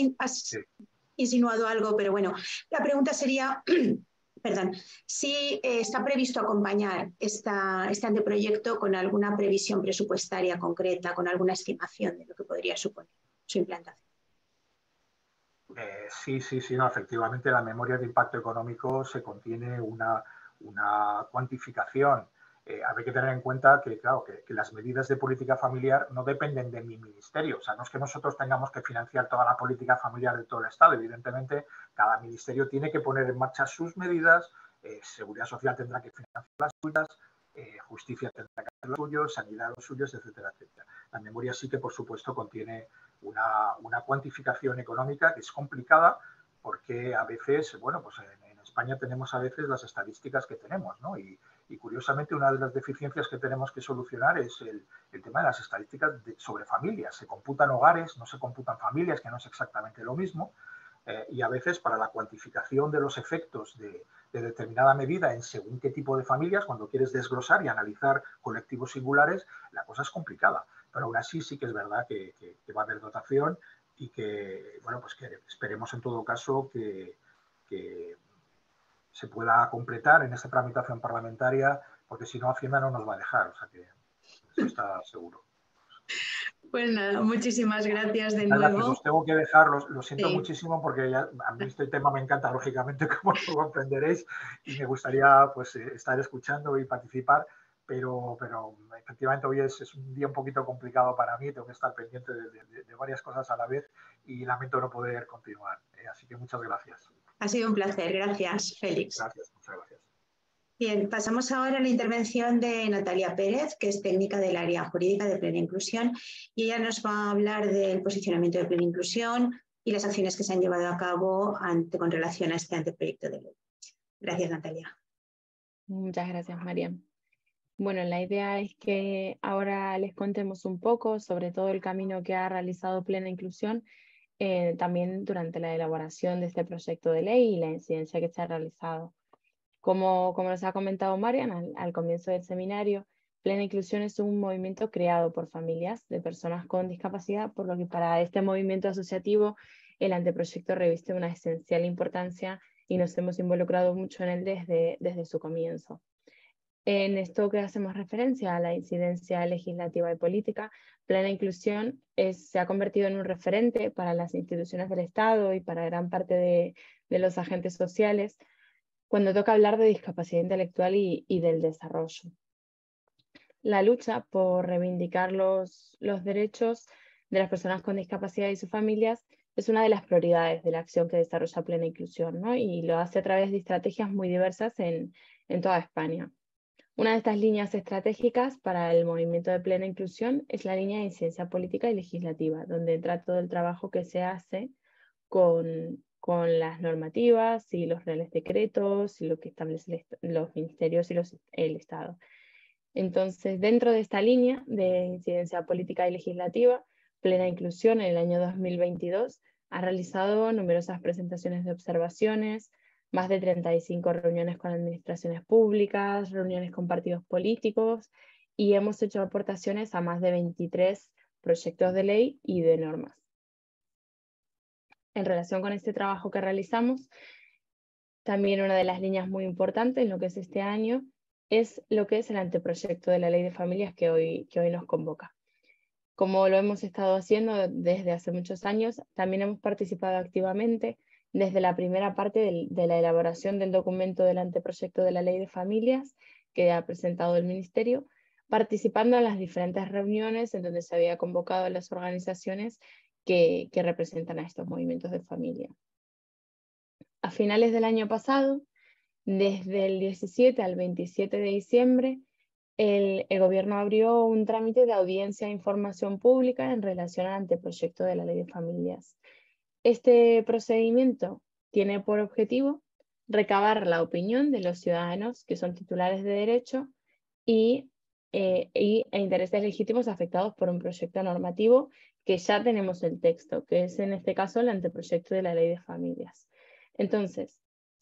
insinuado algo, pero bueno, la pregunta sería, [clears throat] perdón, si eh, está previsto acompañar esta, este anteproyecto con alguna previsión presupuestaria concreta, con alguna estimación de lo que podría suponer su implantación. Eh, sí, sí, sí, no, efectivamente la memoria de impacto económico se contiene una, cuantificación. Eh, hay que tener en cuenta que, claro, que, las medidas de política familiar no dependen de mi ministerio. O sea, no es que nosotros tengamos que financiar toda la política familiar de todo el Estado. Evidentemente, cada ministerio tiene que poner en marcha sus medidas. Eh, Seguridad Social tendrá que financiar las suyas, justicia tendrá que hacer los suyos, sanidad los suyos, etcétera, etcétera. La memoria sí que, por supuesto, contiene una, una, cuantificación económica que es complicada porque a veces, bueno, pues en, España tenemos a veces las estadísticas que tenemos, ¿no? Y, curiosamente, una de las deficiencias que tenemos que solucionar es el, el tema de las estadísticas sobre familias. Se computan hogares, no se computan familias, que no es exactamente lo mismo. Eh, y a veces para la cuantificación de los efectos de, de, determinada medida en según qué tipo de familias, cuando quieres desglosar y analizar colectivos singulares, la cosa es complicada. Pero aún así sí que es verdad que, que, que va a haber dotación y que, bueno, pues que esperemos en todo caso que, que se pueda completar en esta tramitación parlamentaria, porque si no, Hacienda no nos va a dejar, o sea que eso está seguro. Pues nada, muchísimas gracias de nuevo. Gracias. Os tengo que dejar, lo, lo siento sí. muchísimo porque ya, a mí este tema me encanta, lógicamente, [laughs] como lo comprenderéis, y me gustaría pues, estar escuchando y participar, pero, pero efectivamente hoy es, es, un día un poquito complicado para mí, tengo que estar pendiente de, de, de varias cosas a la vez y lamento no poder continuar. Eh, así que muchas gracias. Ha sido un placer. Gracias, Félix. Gracias, muchas gracias. Bien, pasamos ahora a la intervención de Natalia Pérez, que es técnica del área jurídica de plena inclusión, y ella nos va a hablar del posicionamiento de plena inclusión y las acciones que se han llevado a cabo ante, con relación a este anteproyecto de ley. Gracias, Natalia. Muchas gracias, María. Bueno, la idea es que ahora les contemos un poco sobre todo el camino que ha realizado Plena Inclusión eh, también durante la elaboración de este proyecto de ley y la incidencia que se ha realizado. Como, como nos ha comentado Marian al, al, comienzo del seminario, Plena Inclusión es un movimiento creado por familias de personas con discapacidad, por lo que para este movimiento asociativo el anteproyecto reviste una esencial importancia y nos hemos involucrado mucho en él desde, desde su comienzo. En esto que hacemos referencia a la incidencia legislativa y política, Plena Inclusión se ha convertido en un referente para las instituciones del Estado y para gran parte de, los agentes sociales cuando toca hablar de discapacidad intelectual y, del desarrollo. La lucha por reivindicar los, derechos de las personas con discapacidad y sus familias es una de las prioridades de la acción que desarrolla Plena Inclusión ¿no? y lo hace a través de estrategias muy diversas en toda España. Una de estas líneas estratégicas para el movimiento de plena inclusión es la línea de incidencia política y legislativa, donde entra todo el trabajo que se hace con, con las normativas y los reales decretos y lo que establecen los ministerios y el Estado. Entonces, dentro de esta línea de incidencia política y legislativa, Plena Inclusión en el año 2022 ha realizado numerosas presentaciones de observaciones, más de 35 reuniones con administraciones públicas, reuniones con partidos políticos y hemos hecho aportaciones a más de 23 proyectos de ley y de normas. En relación con este trabajo que realizamos, también una de las líneas muy importantes en lo que es este año es lo que es el anteproyecto de la ley de familias que hoy, que hoy nos convoca. Como lo hemos estado haciendo desde hace muchos años, también hemos participado activamente desde la primera parte de la elaboración del documento del anteproyecto de la Ley de Familias que ha presentado el Ministerio, participando en las diferentes reuniones en donde se había convocado a las organizaciones que, representan a estos movimientos de familia. A finales del año pasado, desde el 17 al 27 de diciembre, el, el, gobierno abrió un trámite de audiencia e información pública en relación al anteproyecto de la ley de familias. Este procedimiento tiene por objetivo recabar la opinión de los ciudadanos que son titulares de derecho y, eh, y, e intereses legítimos afectados por un proyecto normativo que ya tenemos el texto, que es en este caso el anteproyecto de la ley de familias. Entonces,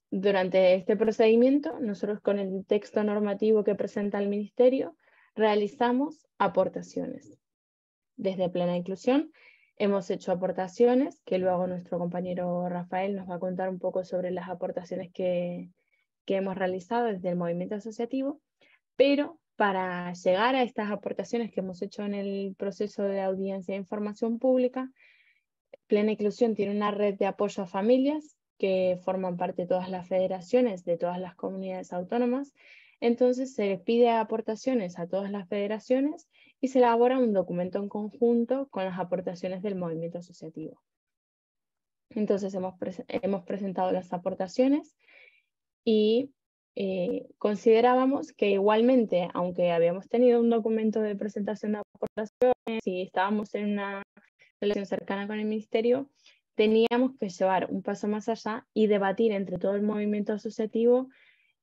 durante este procedimiento, nosotros con el texto normativo que presenta el Ministerio, realizamos aportaciones. Desde plena inclusión, Hemos hecho aportaciones, que luego nuestro compañero Rafael nos va a contar un poco sobre las aportaciones que, que hemos realizado desde el movimiento asociativo, pero para llegar a estas aportaciones que hemos hecho en el proceso de audiencia e información pública, Plena Inclusión tiene una red de apoyo a familias que forman parte de todas las federaciones de todas las comunidades autónomas. Entonces se les pide aportaciones a todas las federaciones y se elabora un documento en conjunto con las aportaciones del movimiento asociativo. Entonces hemos, hemos presentado las aportaciones y eh, considerábamos que igualmente, aunque habíamos tenido un documento de presentación de aportaciones y estábamos en una relación cercana con el Ministerio, teníamos que llevar un paso más allá y debatir entre todo el movimiento asociativo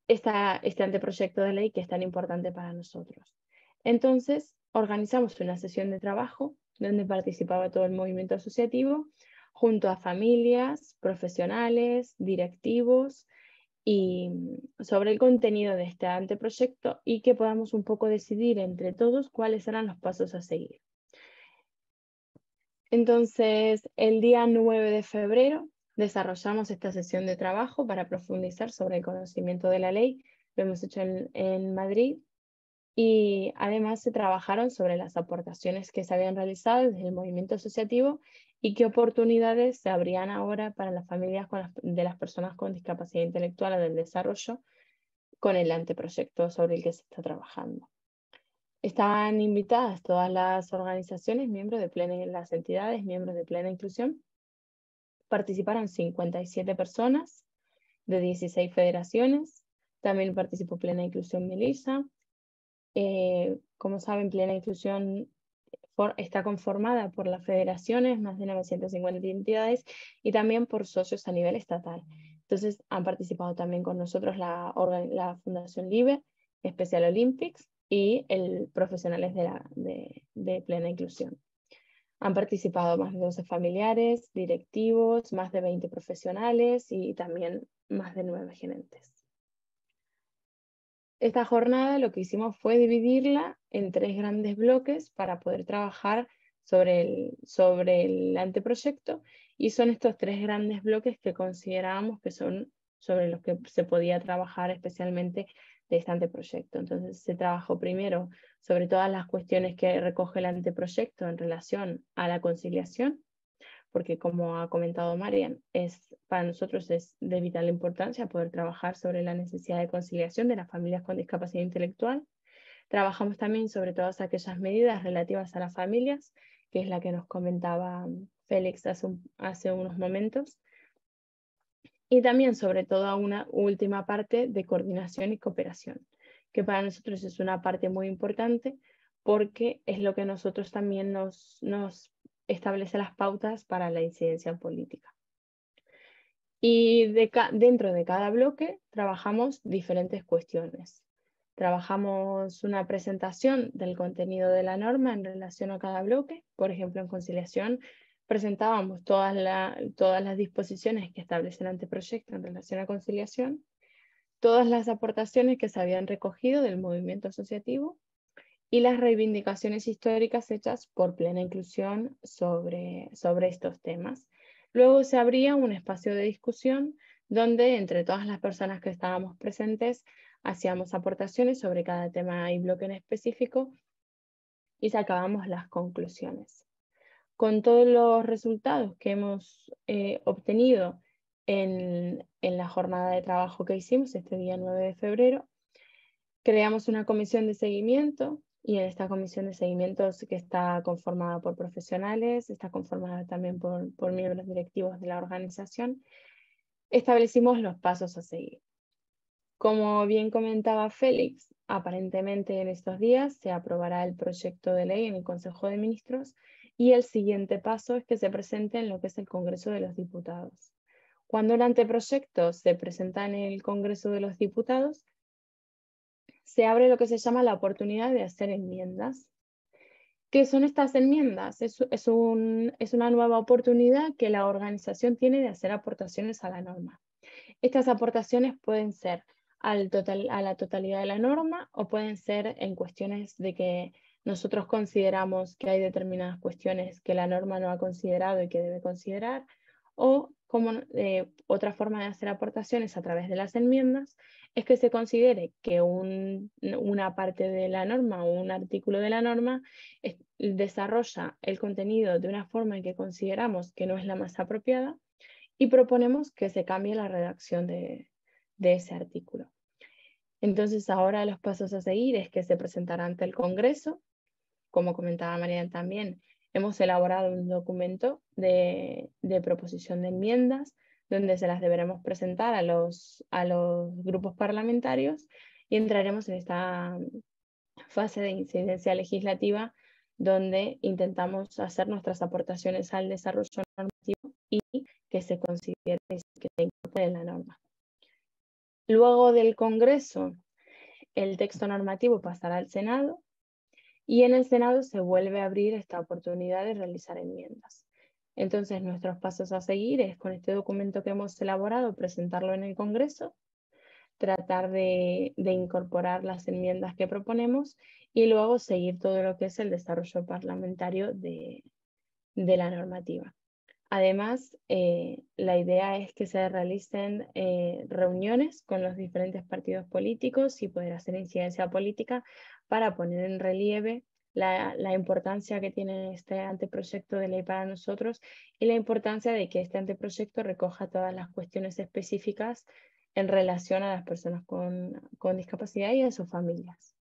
esta, este anteproyecto de ley que es tan importante para nosotros. Entonces, organizamos una sesión de trabajo donde participaba todo el movimiento asociativo junto a familias, profesionales, directivos y sobre el contenido de este anteproyecto y que podamos un poco decidir entre todos cuáles eran los pasos a seguir. Entonces, el día 9 de febrero desarrollamos esta sesión de trabajo para profundizar sobre el conocimiento de la ley. Lo hemos hecho en, Madrid y además se trabajaron sobre las aportaciones que se habían realizado desde el movimiento asociativo y qué oportunidades se abrían ahora para las familias de las personas con discapacidad intelectual o del desarrollo con el anteproyecto sobre el que se está trabajando. Estaban invitadas todas las organizaciones, miembros de plena, las entidades, miembros de plena inclusión. Participaron 57 personas de 16 federaciones. También participó Plena Inclusión Melissa. Eh, como saben, Plena Inclusión está conformada por las federaciones, más de 950 entidades, y también por socios a nivel estatal. Entonces, han participado también con nosotros la, la Fundación LIBE, Special Olympics, y el profesionales de, la, de, plena inclusión. Han participado más de 12 familiares, directivos, más de 20 profesionales y también más de 9 gerentes. Esta jornada lo que hicimos fue dividirla en tres grandes bloques para poder trabajar sobre el, sobre el anteproyecto y son estos tres grandes bloques que considerábamos que son sobre los que se podía trabajar especialmente de este anteproyecto. Entonces se trabajó primero sobre todas las cuestiones que recoge el anteproyecto en relación a la conciliación, porque como ha comentado Marian, es, para nosotros es de vital importancia poder trabajar sobre la necesidad de conciliación de las familias con discapacidad intelectual. Trabajamos también sobre todas aquellas medidas relativas a las familias, que es la que nos comentaba Félix hace, hace unos momentos, y también sobre todo una última parte de coordinación y cooperación, que para nosotros es una parte muy importante porque es lo que nosotros también nos, nos establece las pautas para la incidencia política. Y dentro de cada bloque trabajamos diferentes cuestiones. Trabajamos una presentación del contenido de la norma en relación a cada bloque, por ejemplo, en conciliación presentábamos todas, todas las disposiciones que establece el anteproyecto en relación a conciliación, todas las aportaciones que se habían recogido del movimiento asociativo y las reivindicaciones históricas hechas por plena inclusión sobre, sobre estos temas. Luego se abría un espacio de discusión donde entre todas las personas que estábamos presentes hacíamos aportaciones sobre cada tema y bloque en específico y sacábamos las conclusiones con todos los resultados que hemos eh, obtenido en, la jornada de trabajo que hicimos este día 9 de febrero, creamos una comisión de seguimiento y en esta comisión de seguimiento que está conformada por profesionales, está conformada también por, por miembros directivos de la organización, establecimos los pasos a seguir. Como bien comentaba Félix, aparentemente en estos días se aprobará el proyecto de ley en el Consejo de Ministros y el siguiente paso es que se presente en lo que es el Congreso de los Diputados. Cuando el anteproyecto se presenta en el Congreso de los Diputados, se abre lo que se llama la oportunidad de hacer enmiendas. ¿Qué son estas enmiendas? Es, es, una nueva oportunidad que la organización tiene de hacer aportaciones a la norma. Estas aportaciones pueden ser al total, a la totalidad de la norma o pueden ser en cuestiones de que nosotros consideramos que hay determinadas cuestiones que la norma no ha considerado y que debe considerar, o como eh, otra forma de hacer aportaciones a través de las enmiendas es que se considere que una parte de la norma o un artículo de la norma desarrolla el contenido de una forma en que consideramos que no es la más apropiada y proponemos que se cambie la redacción de ese artículo. Entonces ahora los pasos a seguir es que se presentará ante el Congreso como comentaba Marian también, hemos elaborado un documento de, proposición de enmiendas donde se las deberemos presentar a los, a los grupos parlamentarios y entraremos en esta fase de incidencia legislativa donde intentamos hacer nuestras aportaciones al desarrollo normativo y que se considere que se incorpore en la norma. Luego del Congreso, el texto normativo pasará al Senado y en el Senado se vuelve a abrir esta oportunidad de realizar enmiendas. Entonces, nuestros pasos a seguir es con este documento que hemos elaborado, presentarlo en el Congreso, tratar de, incorporar las enmiendas que proponemos y luego seguir todo lo que es el desarrollo parlamentario de, la normativa. Además, eh, la idea es que se realicen eh, reuniones con los diferentes partidos políticos y poder hacer incidencia política para poner en relieve la, importancia que tiene este anteproyecto de ley para nosotros y la importancia de que este anteproyecto recoja todas las cuestiones específicas en relación a las personas con, con discapacidad y a sus familias.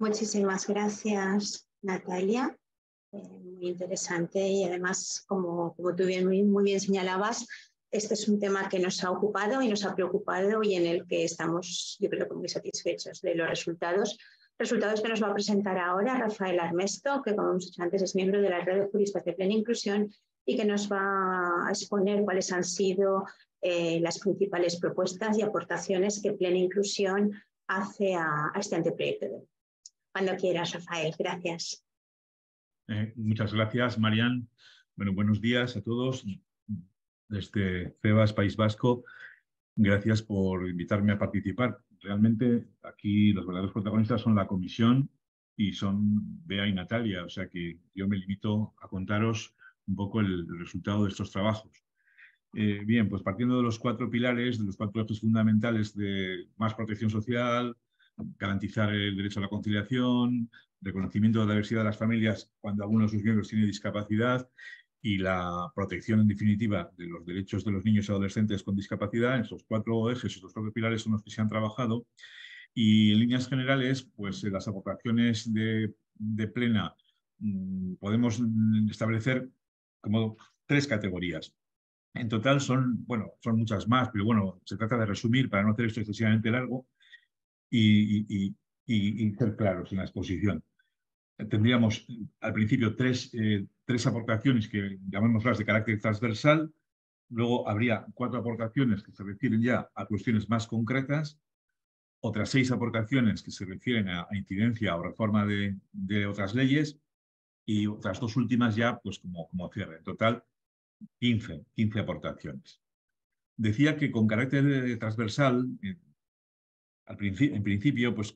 Muchísimas gracias, Natalia. Eh, muy interesante y además, como, como tú bien, muy, muy bien señalabas, este es un tema que nos ha ocupado y nos ha preocupado y en el que estamos, yo creo muy satisfechos de los resultados. Resultados que nos va a presentar ahora Rafael Armesto, que como hemos dicho antes es miembro de la red de juristas de plena inclusión y que nos va a exponer cuáles han sido eh, las principales propuestas y aportaciones que plena inclusión hace a, este anteproyecto. Cuando quieras, Rafael. Gracias. Eh, muchas gracias, Marian. Bueno, buenos días a todos desde CEBAS País Vasco. Gracias por invitarme a participar. Realmente aquí los verdaderos protagonistas son la comisión y son Bea y Natalia, o sea que yo me limito a contaros un poco el, resultado de estos trabajos. Eh, bien, pues partiendo de los cuatro pilares, de los cuatro ejes fundamentales de más protección social, garantizar el derecho a la conciliación, reconocimiento de la diversidad de las familias cuando alguno de sus miembros tiene discapacidad y la protección, en definitiva, de los derechos de los niños y adolescentes con discapacidad. Esos cuatro ejes, esos cuatro pilares son los que se han trabajado. Y en líneas generales, pues las aportaciones de, plena mm, podemos establecer como tres categorías. En total son, bueno, son muchas más, pero bueno, se trata de resumir para no hacer esto excesivamente largo y, y ser claros en la exposición tendríamos al principio tres, eh, tres aportaciones que llamémoslas de carácter transversal, luego habría cuatro aportaciones que se refieren ya a cuestiones más concretas, otras seis aportaciones que se refieren a, incidencia o reforma de, de, otras leyes y otras dos últimas ya pues como, como cierre. En total, 15, 15 aportaciones. Decía que con carácter transversal, eh, al en principio, pues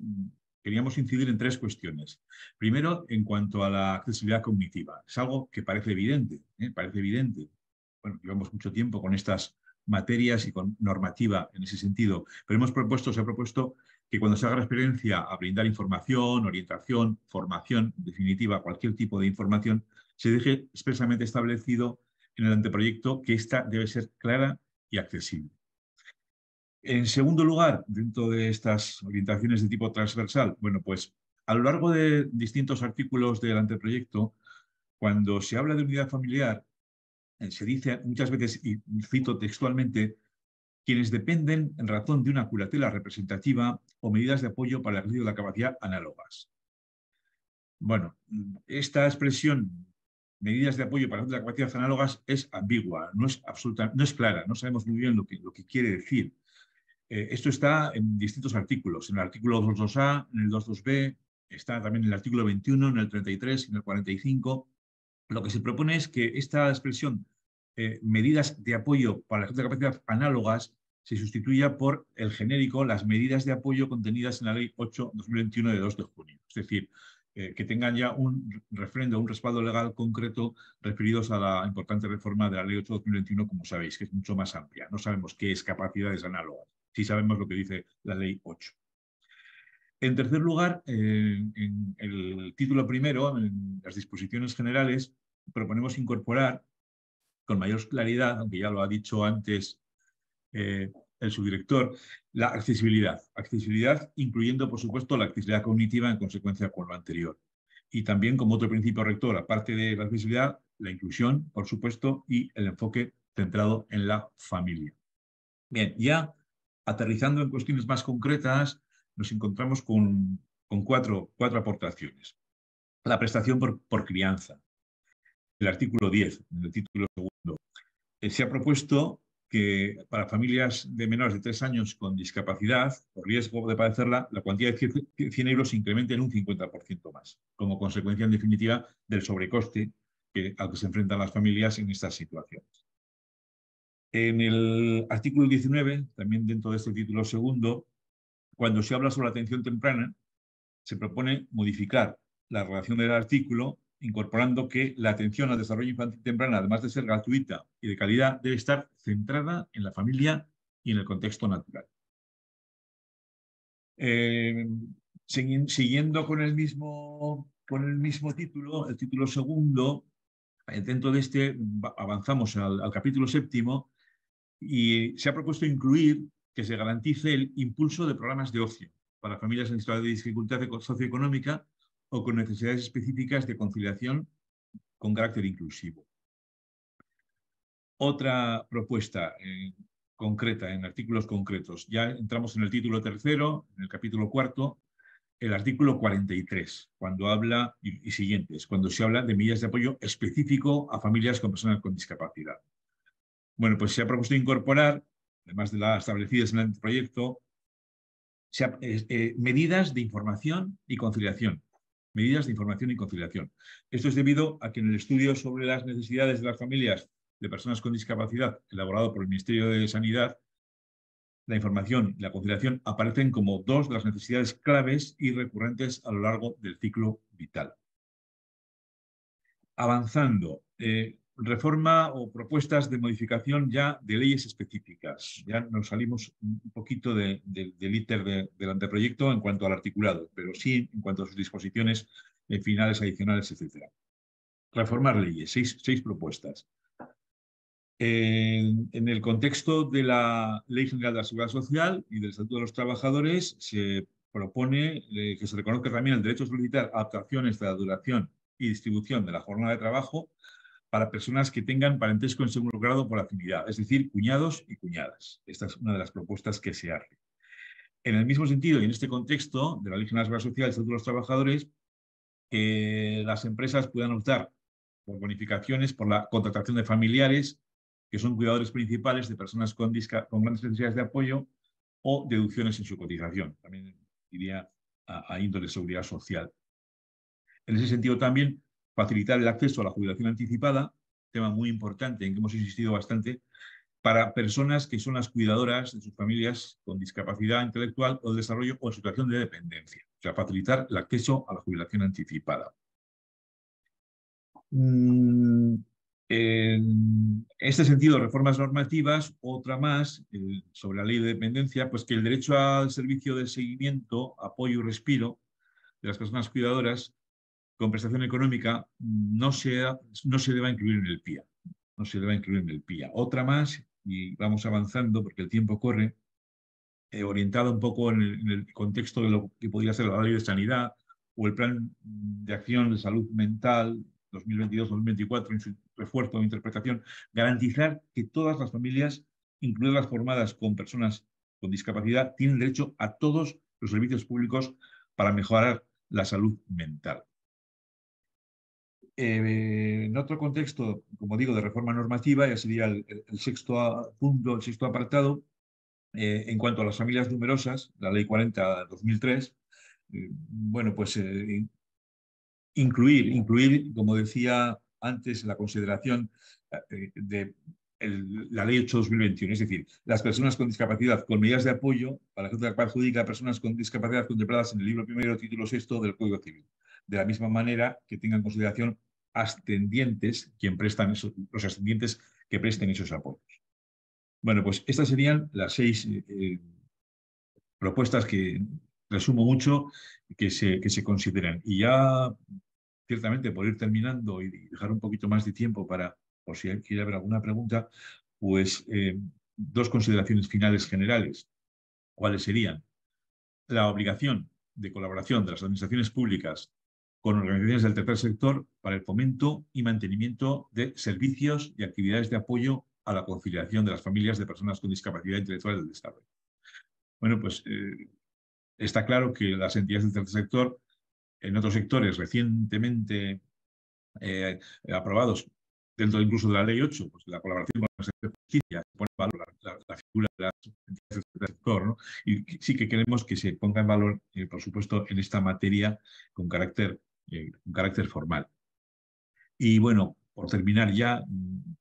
queríamos incidir en tres cuestiones. Primero, en cuanto a la accesibilidad cognitiva. Es algo que parece evidente, ¿eh? parece evidente. Bueno, llevamos mucho tiempo con estas materias y con normativa en ese sentido, pero hemos propuesto, se ha propuesto que cuando se haga referencia a brindar información, orientación, formación, definitiva, cualquier tipo de información, se deje expresamente establecido en el anteproyecto que esta debe ser clara y accesible. En segundo lugar, dentro de estas orientaciones de tipo transversal, bueno, pues a lo largo de distintos artículos del anteproyecto, cuando se habla de unidad familiar, eh, se dice muchas veces, y cito textualmente, quienes dependen en razón de una curatela representativa o medidas de apoyo para el ejercicio de la capacidad análogas. Bueno, esta expresión, medidas de apoyo para el ejercicio de la capacidad análogas, es ambigua, no es, absoluta, no es clara, no sabemos muy bien lo que, lo que quiere decir. Eh, esto está en distintos artículos, en el artículo 22A, en el 22B, está también en el artículo 21, en el 33 y en el 45. Lo que se propone es que esta expresión, eh, medidas de apoyo para la gente de capacidad análogas, se sustituya por el genérico, las medidas de apoyo contenidas en la Ley 8-2021 de 2 de junio. Es decir, eh, que tengan ya un refrendo, un respaldo legal concreto referidos a la importante reforma de la Ley 8-2021, como sabéis, que es mucho más amplia. No sabemos qué es capacidades análogas si sabemos lo que dice la ley 8. En tercer lugar, eh, en el título primero, en las disposiciones generales, proponemos incorporar con mayor claridad, aunque ya lo ha dicho antes eh, el subdirector, la accesibilidad. Accesibilidad incluyendo, por supuesto, la accesibilidad cognitiva en consecuencia con lo anterior. Y también como otro principio rector, aparte de la accesibilidad, la inclusión, por supuesto, y el enfoque centrado en la familia. Bien, ya Aterrizando en cuestiones más concretas, nos encontramos con, cuatro, aportaciones. La prestación por, por crianza. El artículo 10, en el título segundo. Eh, se ha propuesto que para familias de menores de tres años con discapacidad o riesgo de padecerla, la cuantía de 100 euros se incremente en un 50% más, como consecuencia en definitiva del sobrecoste que, al que se enfrentan las familias en estas situaciones. En el artículo 19, también dentro de este título segundo, cuando se habla sobre atención temprana, se propone modificar la relación del artículo incorporando que la atención al desarrollo infantil temprano, además de ser gratuita y de calidad, debe estar centrada en la familia y en el contexto natural. Eh, siguiendo con el, mismo, con el mismo título, el título segundo, eh, dentro de este avanzamos al, capítulo séptimo y se ha propuesto incluir que se garantice el impulso de programas de ocio para familias en situación de dificultad socioeconómica o con necesidades específicas de conciliación con carácter inclusivo. Otra propuesta eh, concreta, en artículos concretos. Ya entramos en el título tercero, en el capítulo cuarto, el artículo 43, cuando habla, y, siguientes, cuando se habla de medidas de apoyo específico a familias con personas con discapacidad. Bueno, pues se ha propuesto incorporar, además de las establecidas en el proyecto, eh, medidas de información y conciliación medidas de información y conciliación. Esto es debido a que en el estudio sobre las necesidades de las familias de personas con discapacidad elaborado por el Ministerio de Sanidad, la información y la conciliación aparecen como dos de las necesidades claves y recurrentes a lo largo del ciclo vital. Avanzando, eh, reforma o propuestas de modificación ya de leyes específicas. Ya nos salimos un poquito del íter del anteproyecto en cuanto al articulado, pero sí en cuanto a sus disposiciones eh, finales, adicionales, etc. Reformar leyes, seis, propuestas. En, el contexto de la Ley General de la Seguridad Social y del Estatuto de los Trabajadores, se propone eh, que se reconozca también el derecho a solicitar adaptaciones de la duración y distribución de la jornada de trabajo para personas que tengan parentesco en segundo grado por afinidad, es decir, cuñados y cuñadas. Esta es una de las propuestas que se hace. En el mismo sentido y en este contexto de la Ley General Social y de los Trabajadores, las empresas puedan optar por bonificaciones por la contratación de familiares que son cuidadores principales de personas con, con grandes necesidades de apoyo o deducciones en su cotización. También iría a, a índole de seguridad social. En ese sentido también facilitar el acceso a la jubilación anticipada, tema muy importante en que hemos insistido bastante, para personas que son las cuidadoras de sus familias con discapacidad intelectual o de desarrollo o situación de dependencia. O sea, facilitar el acceso a la jubilación anticipada. Mm, en este sentido, reformas normativas, otra más eh, sobre la ley de dependencia, pues que el derecho al servicio de seguimiento, apoyo y respiro de las personas cuidadoras con económica no se, no se deba incluir en el PIA. No se deba incluir en el PIA. Otra más, y vamos avanzando porque el tiempo corre, eh, orientada un poco en el, contexto de lo que podría ser la ley de sanidad o el plan de acción de salud mental 2022-2024 en su refuerzo o interpretación, garantizar que todas las familias, incluidas las formadas con personas con discapacidad, tienen derecho a todos los servicios públicos para mejorar la salud mental. Eh, en otro contexto, como digo, de reforma normativa, ya sería el, sexto punto, el sexto apartado, eh, en cuanto a las familias numerosas, la ley 40-2003, eh, bueno, pues incluir, incluir, como decía antes, la consideración de la ley 8-2021, es decir, las personas con discapacidad con medidas de apoyo para que perjudica a personas con discapacidad contempladas en el libro primero, título sexto del Código Civil de la misma manera que tengan en consideración ascendientes quien prestan los ascendientes que presten esos apoyos. Bueno, pues estas serían las seis eh, propuestas que resumo mucho que se, que se consideran. Y ya, ciertamente, por ir terminando y dejar un poquito más de tiempo para, por si quiere haber alguna pregunta, pues eh, dos consideraciones finales generales. ¿Cuáles serían? La obligación de colaboración de las administraciones públicas con organizaciones del tercer sector para el fomento y mantenimiento de servicios y actividades de apoyo a la conciliación de las familias de personas con discapacidad intelectual del desarrollo. Bueno, pues eh, está claro que las entidades del tercer sector, en otros sectores recientemente eh, aprobados, dentro incluso de la ley 8, pues la colaboración con las entidades de justicia, pone en valor la, figura de las entidades del sector, ¿no? Y sí que queremos que se ponga en valor, por supuesto, en esta materia con carácter, con carácter formal. Y bueno, por terminar ya, mm,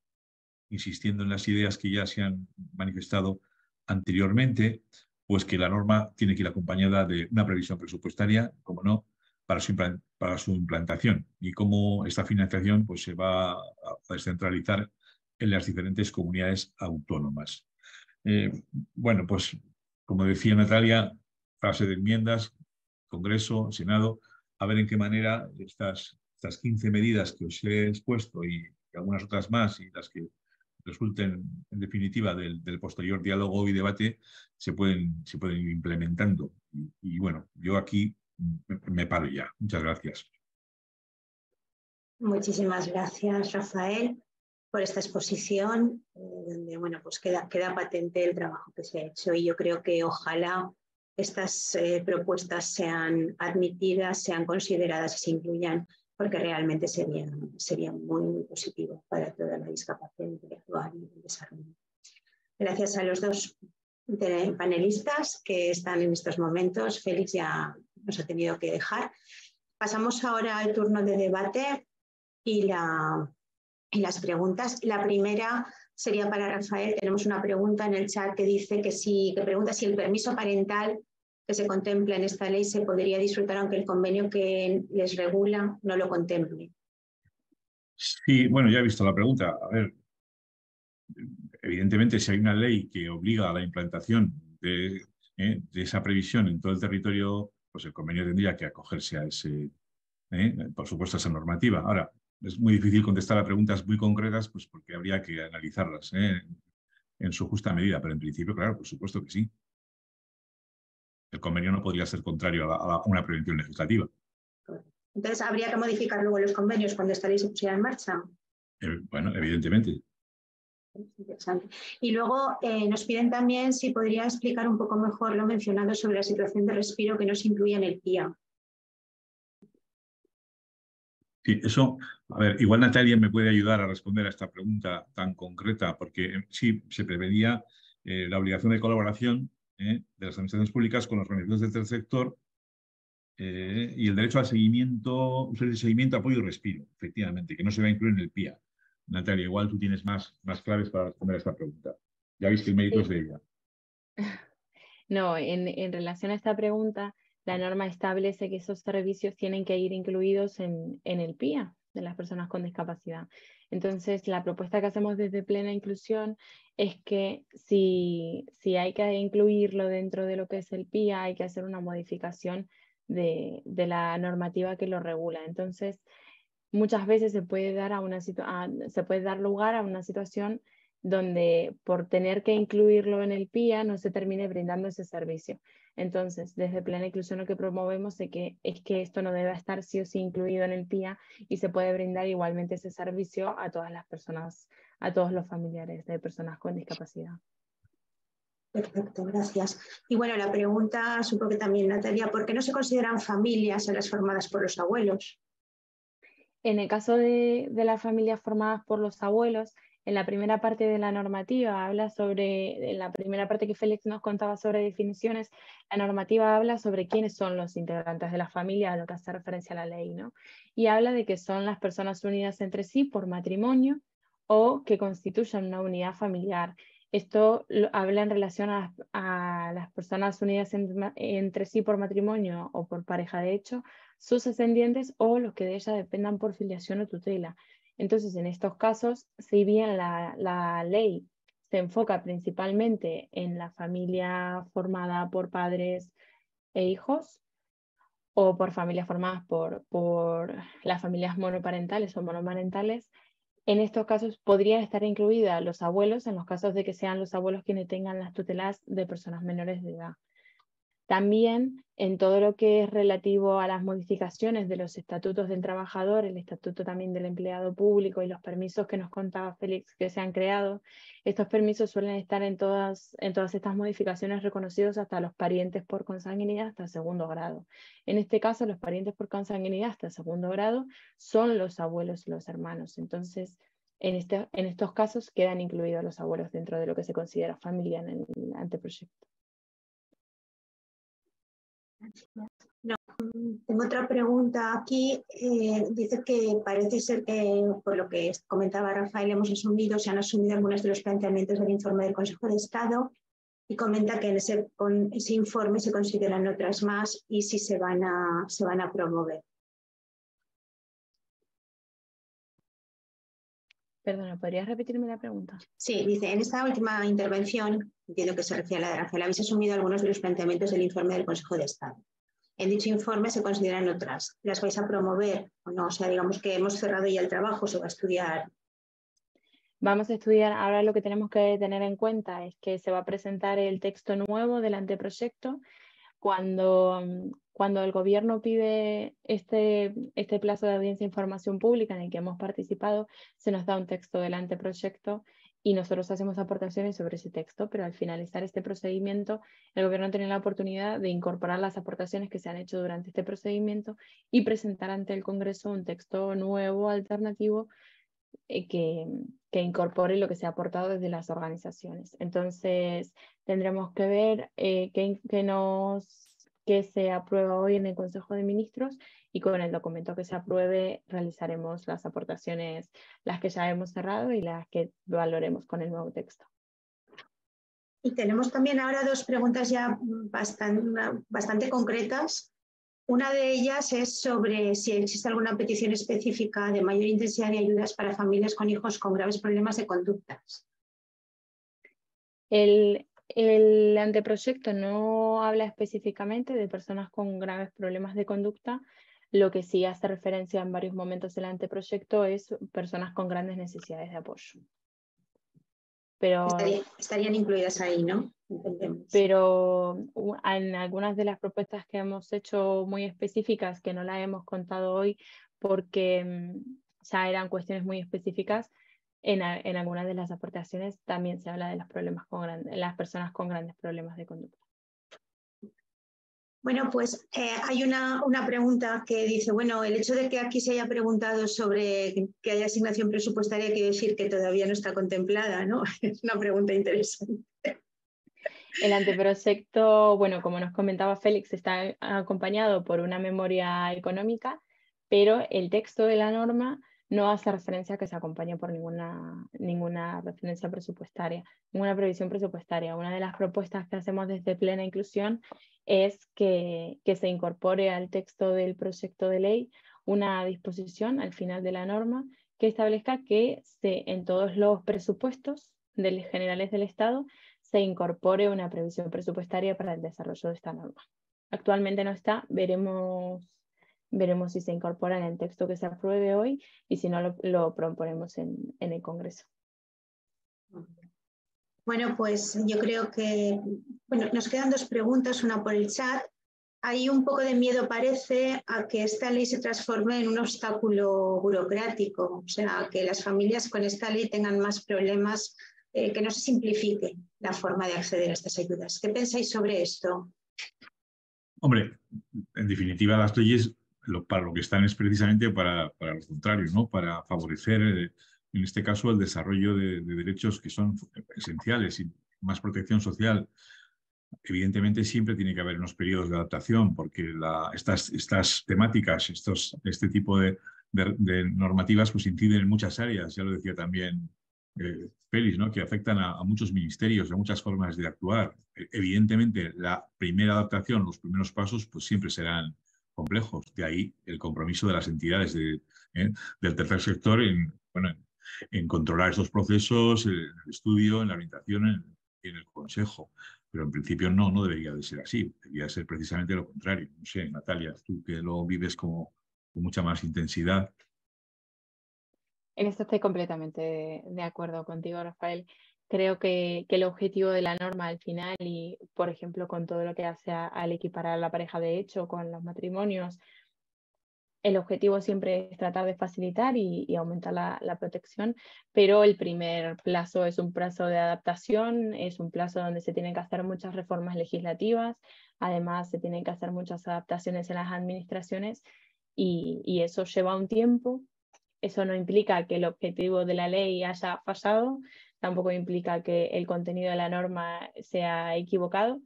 insistiendo en las ideas que ya se han manifestado anteriormente, pues que la norma tiene que ir acompañada de una previsión presupuestaria, como no, para su, para su implantación y cómo esta financiación pues, se va a descentralizar en las diferentes comunidades autónomas. Eh, bueno, pues como decía Natalia, fase de enmiendas, Congreso, Senado, a ver en qué manera estas estas 15 medidas que os he expuesto y algunas otras más y las que resulten en definitiva del, posterior diálogo y debate se pueden, se pueden ir implementando. Y, bueno, yo aquí me, paro ya. Muchas gracias. Muchísimas gracias, Rafael, por esta exposición, eh, donde bueno, pues queda, queda patente el trabajo que se ha hecho y yo creo que ojalá estas eh, propuestas sean admitidas, sean consideradas y se incluyan porque realmente sería, sería muy, muy positivo para toda la discapacidad intelectual y el desarrollo. Gracias a los dos panelistas que están en estos momentos. Félix ya nos ha tenido que dejar. Pasamos ahora al turno de debate y, la, y las preguntas. La primera sería para Rafael. Tenemos una pregunta en el chat que dice que, si, que pregunta si el permiso parental que se contempla en esta ley se podría disfrutar aunque el convenio que les regula no lo contemple. Sí, bueno, ya he visto la pregunta. A ver, evidentemente si hay una ley que obliga a la implantación de, eh, esa previsión en todo el territorio, pues el convenio tendría que acogerse a ese, eh, por supuesto, a esa normativa. Ahora, es muy difícil contestar a preguntas muy concretas, pues porque habría que analizarlas eh, en su justa medida, pero en principio, claro, por supuesto que sí el convenio no podría ser contrario a, una prevención legislativa. Entonces, ¿habría que modificar luego los convenios cuando esta ley se pusiera en marcha? Eh, bueno, evidentemente. Interesante. Y luego eh, nos piden también si podría explicar un poco mejor lo mencionado sobre la situación de respiro que no se incluye en el PIA. Sí, eso, a ver, igual Natalia me puede ayudar a responder a esta pregunta tan concreta, porque eh, sí, se preveía la obligación de colaboración ¿eh? de las administraciones públicas con los organizaciones del tercer sector eh, y el derecho al seguimiento, seguimiento, apoyo y respiro, efectivamente, que no se va a incluir en el PIA. Natalia, igual tú tienes más, más claves para responder a esta pregunta. Ya viste el mérito de ella. [laughs] No, en, en, relación a esta pregunta, la norma establece que esos servicios tienen que ir incluidos en, el PIA de las personas con discapacidad. Entonces, la propuesta que hacemos desde Plena Inclusión es que si, hay que incluirlo dentro de lo que es el PIA, hay que hacer una modificación de, la normativa que lo regula. Entonces, muchas veces se puede dar lugar a una situación donde por tener que incluirlo en el PIA no se termine brindando ese servicio. Entonces, desde Plena Inclusión lo que promovemos es que, es que esto no debe estar sí o sí incluido en el PIA y se puede brindar igualmente ese servicio a todas las personas, a todos los familiares de personas con discapacidad. Perfecto, gracias. Y bueno, la pregunta, supongo que también Natalia, ¿por qué no se consideran familias a las formadas por los abuelos? En el caso de, de las familias formadas por los abuelos, en la primera parte de la normativa habla sobre, en la primera parte que Félix nos contaba sobre definiciones, la normativa habla sobre quiénes son los integrantes de la familia, a lo que hace referencia a la ley, ¿no? Y habla de que son las personas unidas entre sí por matrimonio o que constituyan una unidad familiar. Esto habla en relación a, las personas unidas entre sí por matrimonio o por pareja de hecho, sus ascendientes o los que de ella dependan por filiación o tutela. Entonces, en estos casos, si bien la, ley se enfoca principalmente en la familia formada por padres e hijos, o por familias formadas por, por las familias monoparentales o monomarentales, en estos casos podrían estar incluidas los abuelos en los casos de que sean los abuelos quienes tengan las tutelas de personas menores de edad. También en todo lo que es relativo a las modificaciones de los estatutos del trabajador, el estatuto también del empleado público y los permisos que nos contaba Félix que se han creado, estos permisos suelen estar en todas, en todas estas modificaciones reconocidos hasta los parientes por consanguinidad hasta segundo grado. En este caso, los parientes por consanguinidad hasta segundo grado son los abuelos y los hermanos. Entonces, en, este, en estos casos quedan incluidos los abuelos dentro de lo que se considera familia en el anteproyecto. No, tengo otra pregunta aquí. Eh, dice que parece ser que, por lo que comentaba Rafael, hemos asumido, se han asumido algunos de los planteamientos del informe del Consejo de Estado y comenta que en ese, con ese informe se consideran otras más y si se van a, se van a promover. Perdona, ¿podrías repetirme la pregunta? Sí, dice, en esta última intervención, entiendo que se refiere a la de Rafael, habéis asumido algunos de los planteamientos del informe del Consejo de Estado. En dicho informe se consideran otras. ¿Las vais a promover o no? O sea, digamos que hemos cerrado ya el trabajo, se va a estudiar. Vamos a estudiar, ahora lo que tenemos que tener en cuenta es que se va a presentar el texto nuevo del anteproyecto cuando, cuando el gobierno pide este, este plazo de audiencia de información pública en el que hemos participado, se nos da un texto del anteproyecto y nosotros hacemos aportaciones sobre ese texto, pero al finalizar este procedimiento, el gobierno tiene la oportunidad de incorporar las aportaciones que se han hecho durante este procedimiento y presentar ante el Congreso un texto nuevo, alternativo, eh, que, que, incorpore lo que se ha aportado desde las organizaciones. Entonces, tendremos que ver eh, qué, nos, qué se aprueba hoy en el Consejo de Ministros y con el documento que se apruebe realizaremos las aportaciones, las que ya hemos cerrado y las que valoremos con el nuevo texto. Y tenemos también ahora dos preguntas ya bastante, bastante concretas una de ellas es sobre si existe alguna petición específica de mayor intensidad de ayudas para familias con hijos con graves problemas de conductas. El, el anteproyecto no habla específicamente de personas con graves problemas de conducta. Lo que sí hace referencia en varios momentos del anteproyecto es personas con grandes necesidades de apoyo. Pero, estarían incluidas ahí, ¿no? Pero en algunas de las propuestas que hemos hecho muy específicas, que no las hemos contado hoy porque mm, ya eran cuestiones muy específicas, en, en algunas de las aportaciones también se habla de los problemas con las personas con grandes problemas de conducta. Bueno, pues eh, hay una, una, pregunta que dice, bueno, el hecho de que aquí se haya preguntado sobre que haya asignación presupuestaria quiere decir que todavía no está contemplada, ¿no? [laughs] Es una pregunta interesante. El anteproyecto, bueno, como nos comentaba Félix, está acompañado por una memoria económica, pero el texto de la norma no hace referencia que se acompañe por ninguna, ninguna referencia presupuestaria, ninguna previsión presupuestaria. Una de las propuestas que hacemos desde Plena Inclusión es que, que se incorpore al texto del proyecto de ley una disposición al final de la norma que establezca que se, en todos los presupuestos del, generales del Estado se incorpore una previsión presupuestaria para el desarrollo de esta norma. Actualmente no está, veremos veremos si se incorpora en el texto que se apruebe hoy y si no lo, proponemos en, el Congreso. Bueno, pues yo creo que bueno, nos quedan dos preguntas, una por el chat. Hay un poco de miedo, parece, a que esta ley se transforme en un obstáculo burocrático, o sea, que las familias con esta ley tengan más problemas, eh, que no se simplifique la forma de acceder a estas ayudas. ¿Qué pensáis sobre esto? Hombre, en definitiva, las leyes para lo que están es precisamente para, para lo contrario, ¿no? para favorecer, eh, en este caso, el desarrollo de, derechos que son esenciales y más protección social. Evidentemente siempre tiene que haber unos periodos de adaptación porque estas, estas temáticas, estos, este tipo de, normativas pues inciden en muchas áreas, ya lo decía también eh, Félix, ¿no? que afectan a, a, muchos ministerios, a muchas formas de actuar. E, evidentemente la primera adaptación, los primeros pasos pues siempre serán complejos. De ahí el compromiso de las entidades ¿eh? del tercer sector en, bueno, en, controlar estos procesos, en el estudio, en la orientación y en, el consejo. Pero en principio no, no debería de ser así. Debería ser precisamente lo contrario. No sé, Natalia, tú que lo vives como, con mucha más intensidad. En esto estoy completamente de acuerdo contigo, Rafael. Creo que, el objetivo de la norma al final y, por ejemplo, con todo lo que hace al equiparar a la pareja de hecho, con los matrimonios, el objetivo siempre es tratar de facilitar y, aumentar la, protección, pero el primer plazo es un plazo de adaptación, es un plazo donde se tienen que hacer muchas reformas legislativas, además se tienen que hacer muchas adaptaciones en las administraciones y, y eso lleva un tiempo. Eso no implica que el objetivo de la ley haya fallado, tampoco implica que el contenido de la norma sea equivocado,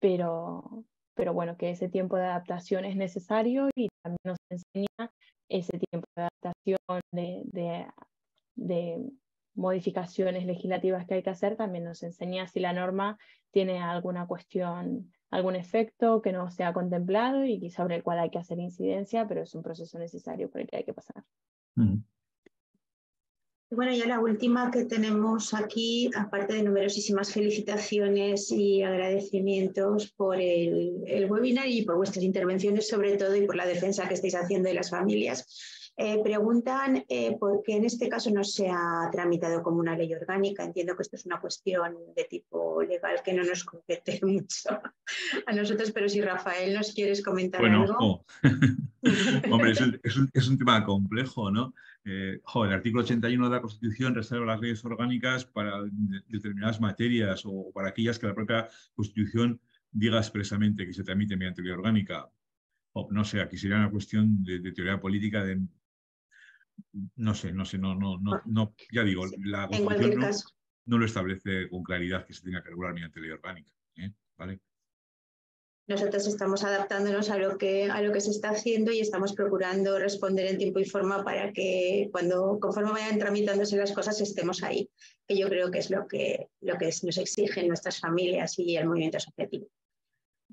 pero, pero bueno, que ese tiempo de adaptación es necesario y también nos enseña ese tiempo de adaptación de, de, modificaciones legislativas que hay que hacer, también nos enseña si la norma tiene alguna cuestión, algún efecto que no se ha contemplado y sobre el cual hay que hacer incidencia, pero es un proceso necesario por el que hay que pasar. Bueno, ya la última que tenemos aquí, aparte de numerosísimas felicitaciones y agradecimientos por el, webinar y por vuestras intervenciones sobre todo y por la defensa que estáis haciendo de las familias. Eh, preguntan eh, por qué en este caso no se ha tramitado como una ley orgánica. Entiendo que esto es una cuestión de tipo legal que no nos compete [laughs] mucho a nosotros, pero si Rafael nos quieres comentar algo. [laughs] Hombre, es un tema complejo, ¿no? Eh, el artículo 81 de la Constitución reserva las leyes orgánicas para determinadas materias o para aquellas que la propia Constitución diga expresamente que se tramite mediante ley orgánica. O no sé, aquí sería una cuestión de, teoría política de... No sé, no sé, no, no, no, no ya digo, la Constitución no, lo establece con claridad que se tenga que regular mediante ley orgánica. ¿eh? ¿Vale? nosotros estamos adaptándonos a lo, que, a lo que se está haciendo y estamos procurando responder en tiempo y forma para que cuando conforme vayan tramitándose las cosas estemos ahí, que yo creo que es lo que, lo que nos exigen nuestras familias y el movimiento asociativo.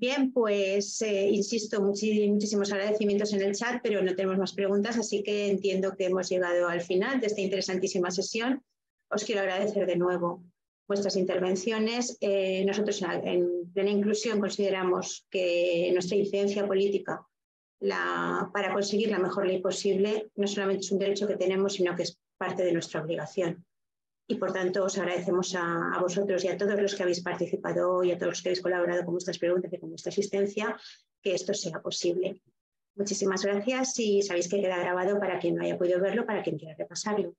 Bien, pues eh, insisto, muchísimos agradecimientos en el chat, pero no tenemos más preguntas, así que entiendo que hemos llegado al final de esta interesantísima sesión. Os quiero agradecer de nuevo vuestras intervenciones. Eh, nosotros en plena inclusión consideramos que nuestra incidencia política para conseguir la mejor ley posible no solamente es un derecho que tenemos, sino que es parte de nuestra obligación. Y por tanto os agradecemos a, vosotros y a todos los que habéis participado y a todos los que habéis colaborado con vuestras preguntas y con vuestra asistencia que esto sea posible. Muchísimas gracias y sabéis que queda grabado para quien no haya podido verlo, para quien quiera repasarlo.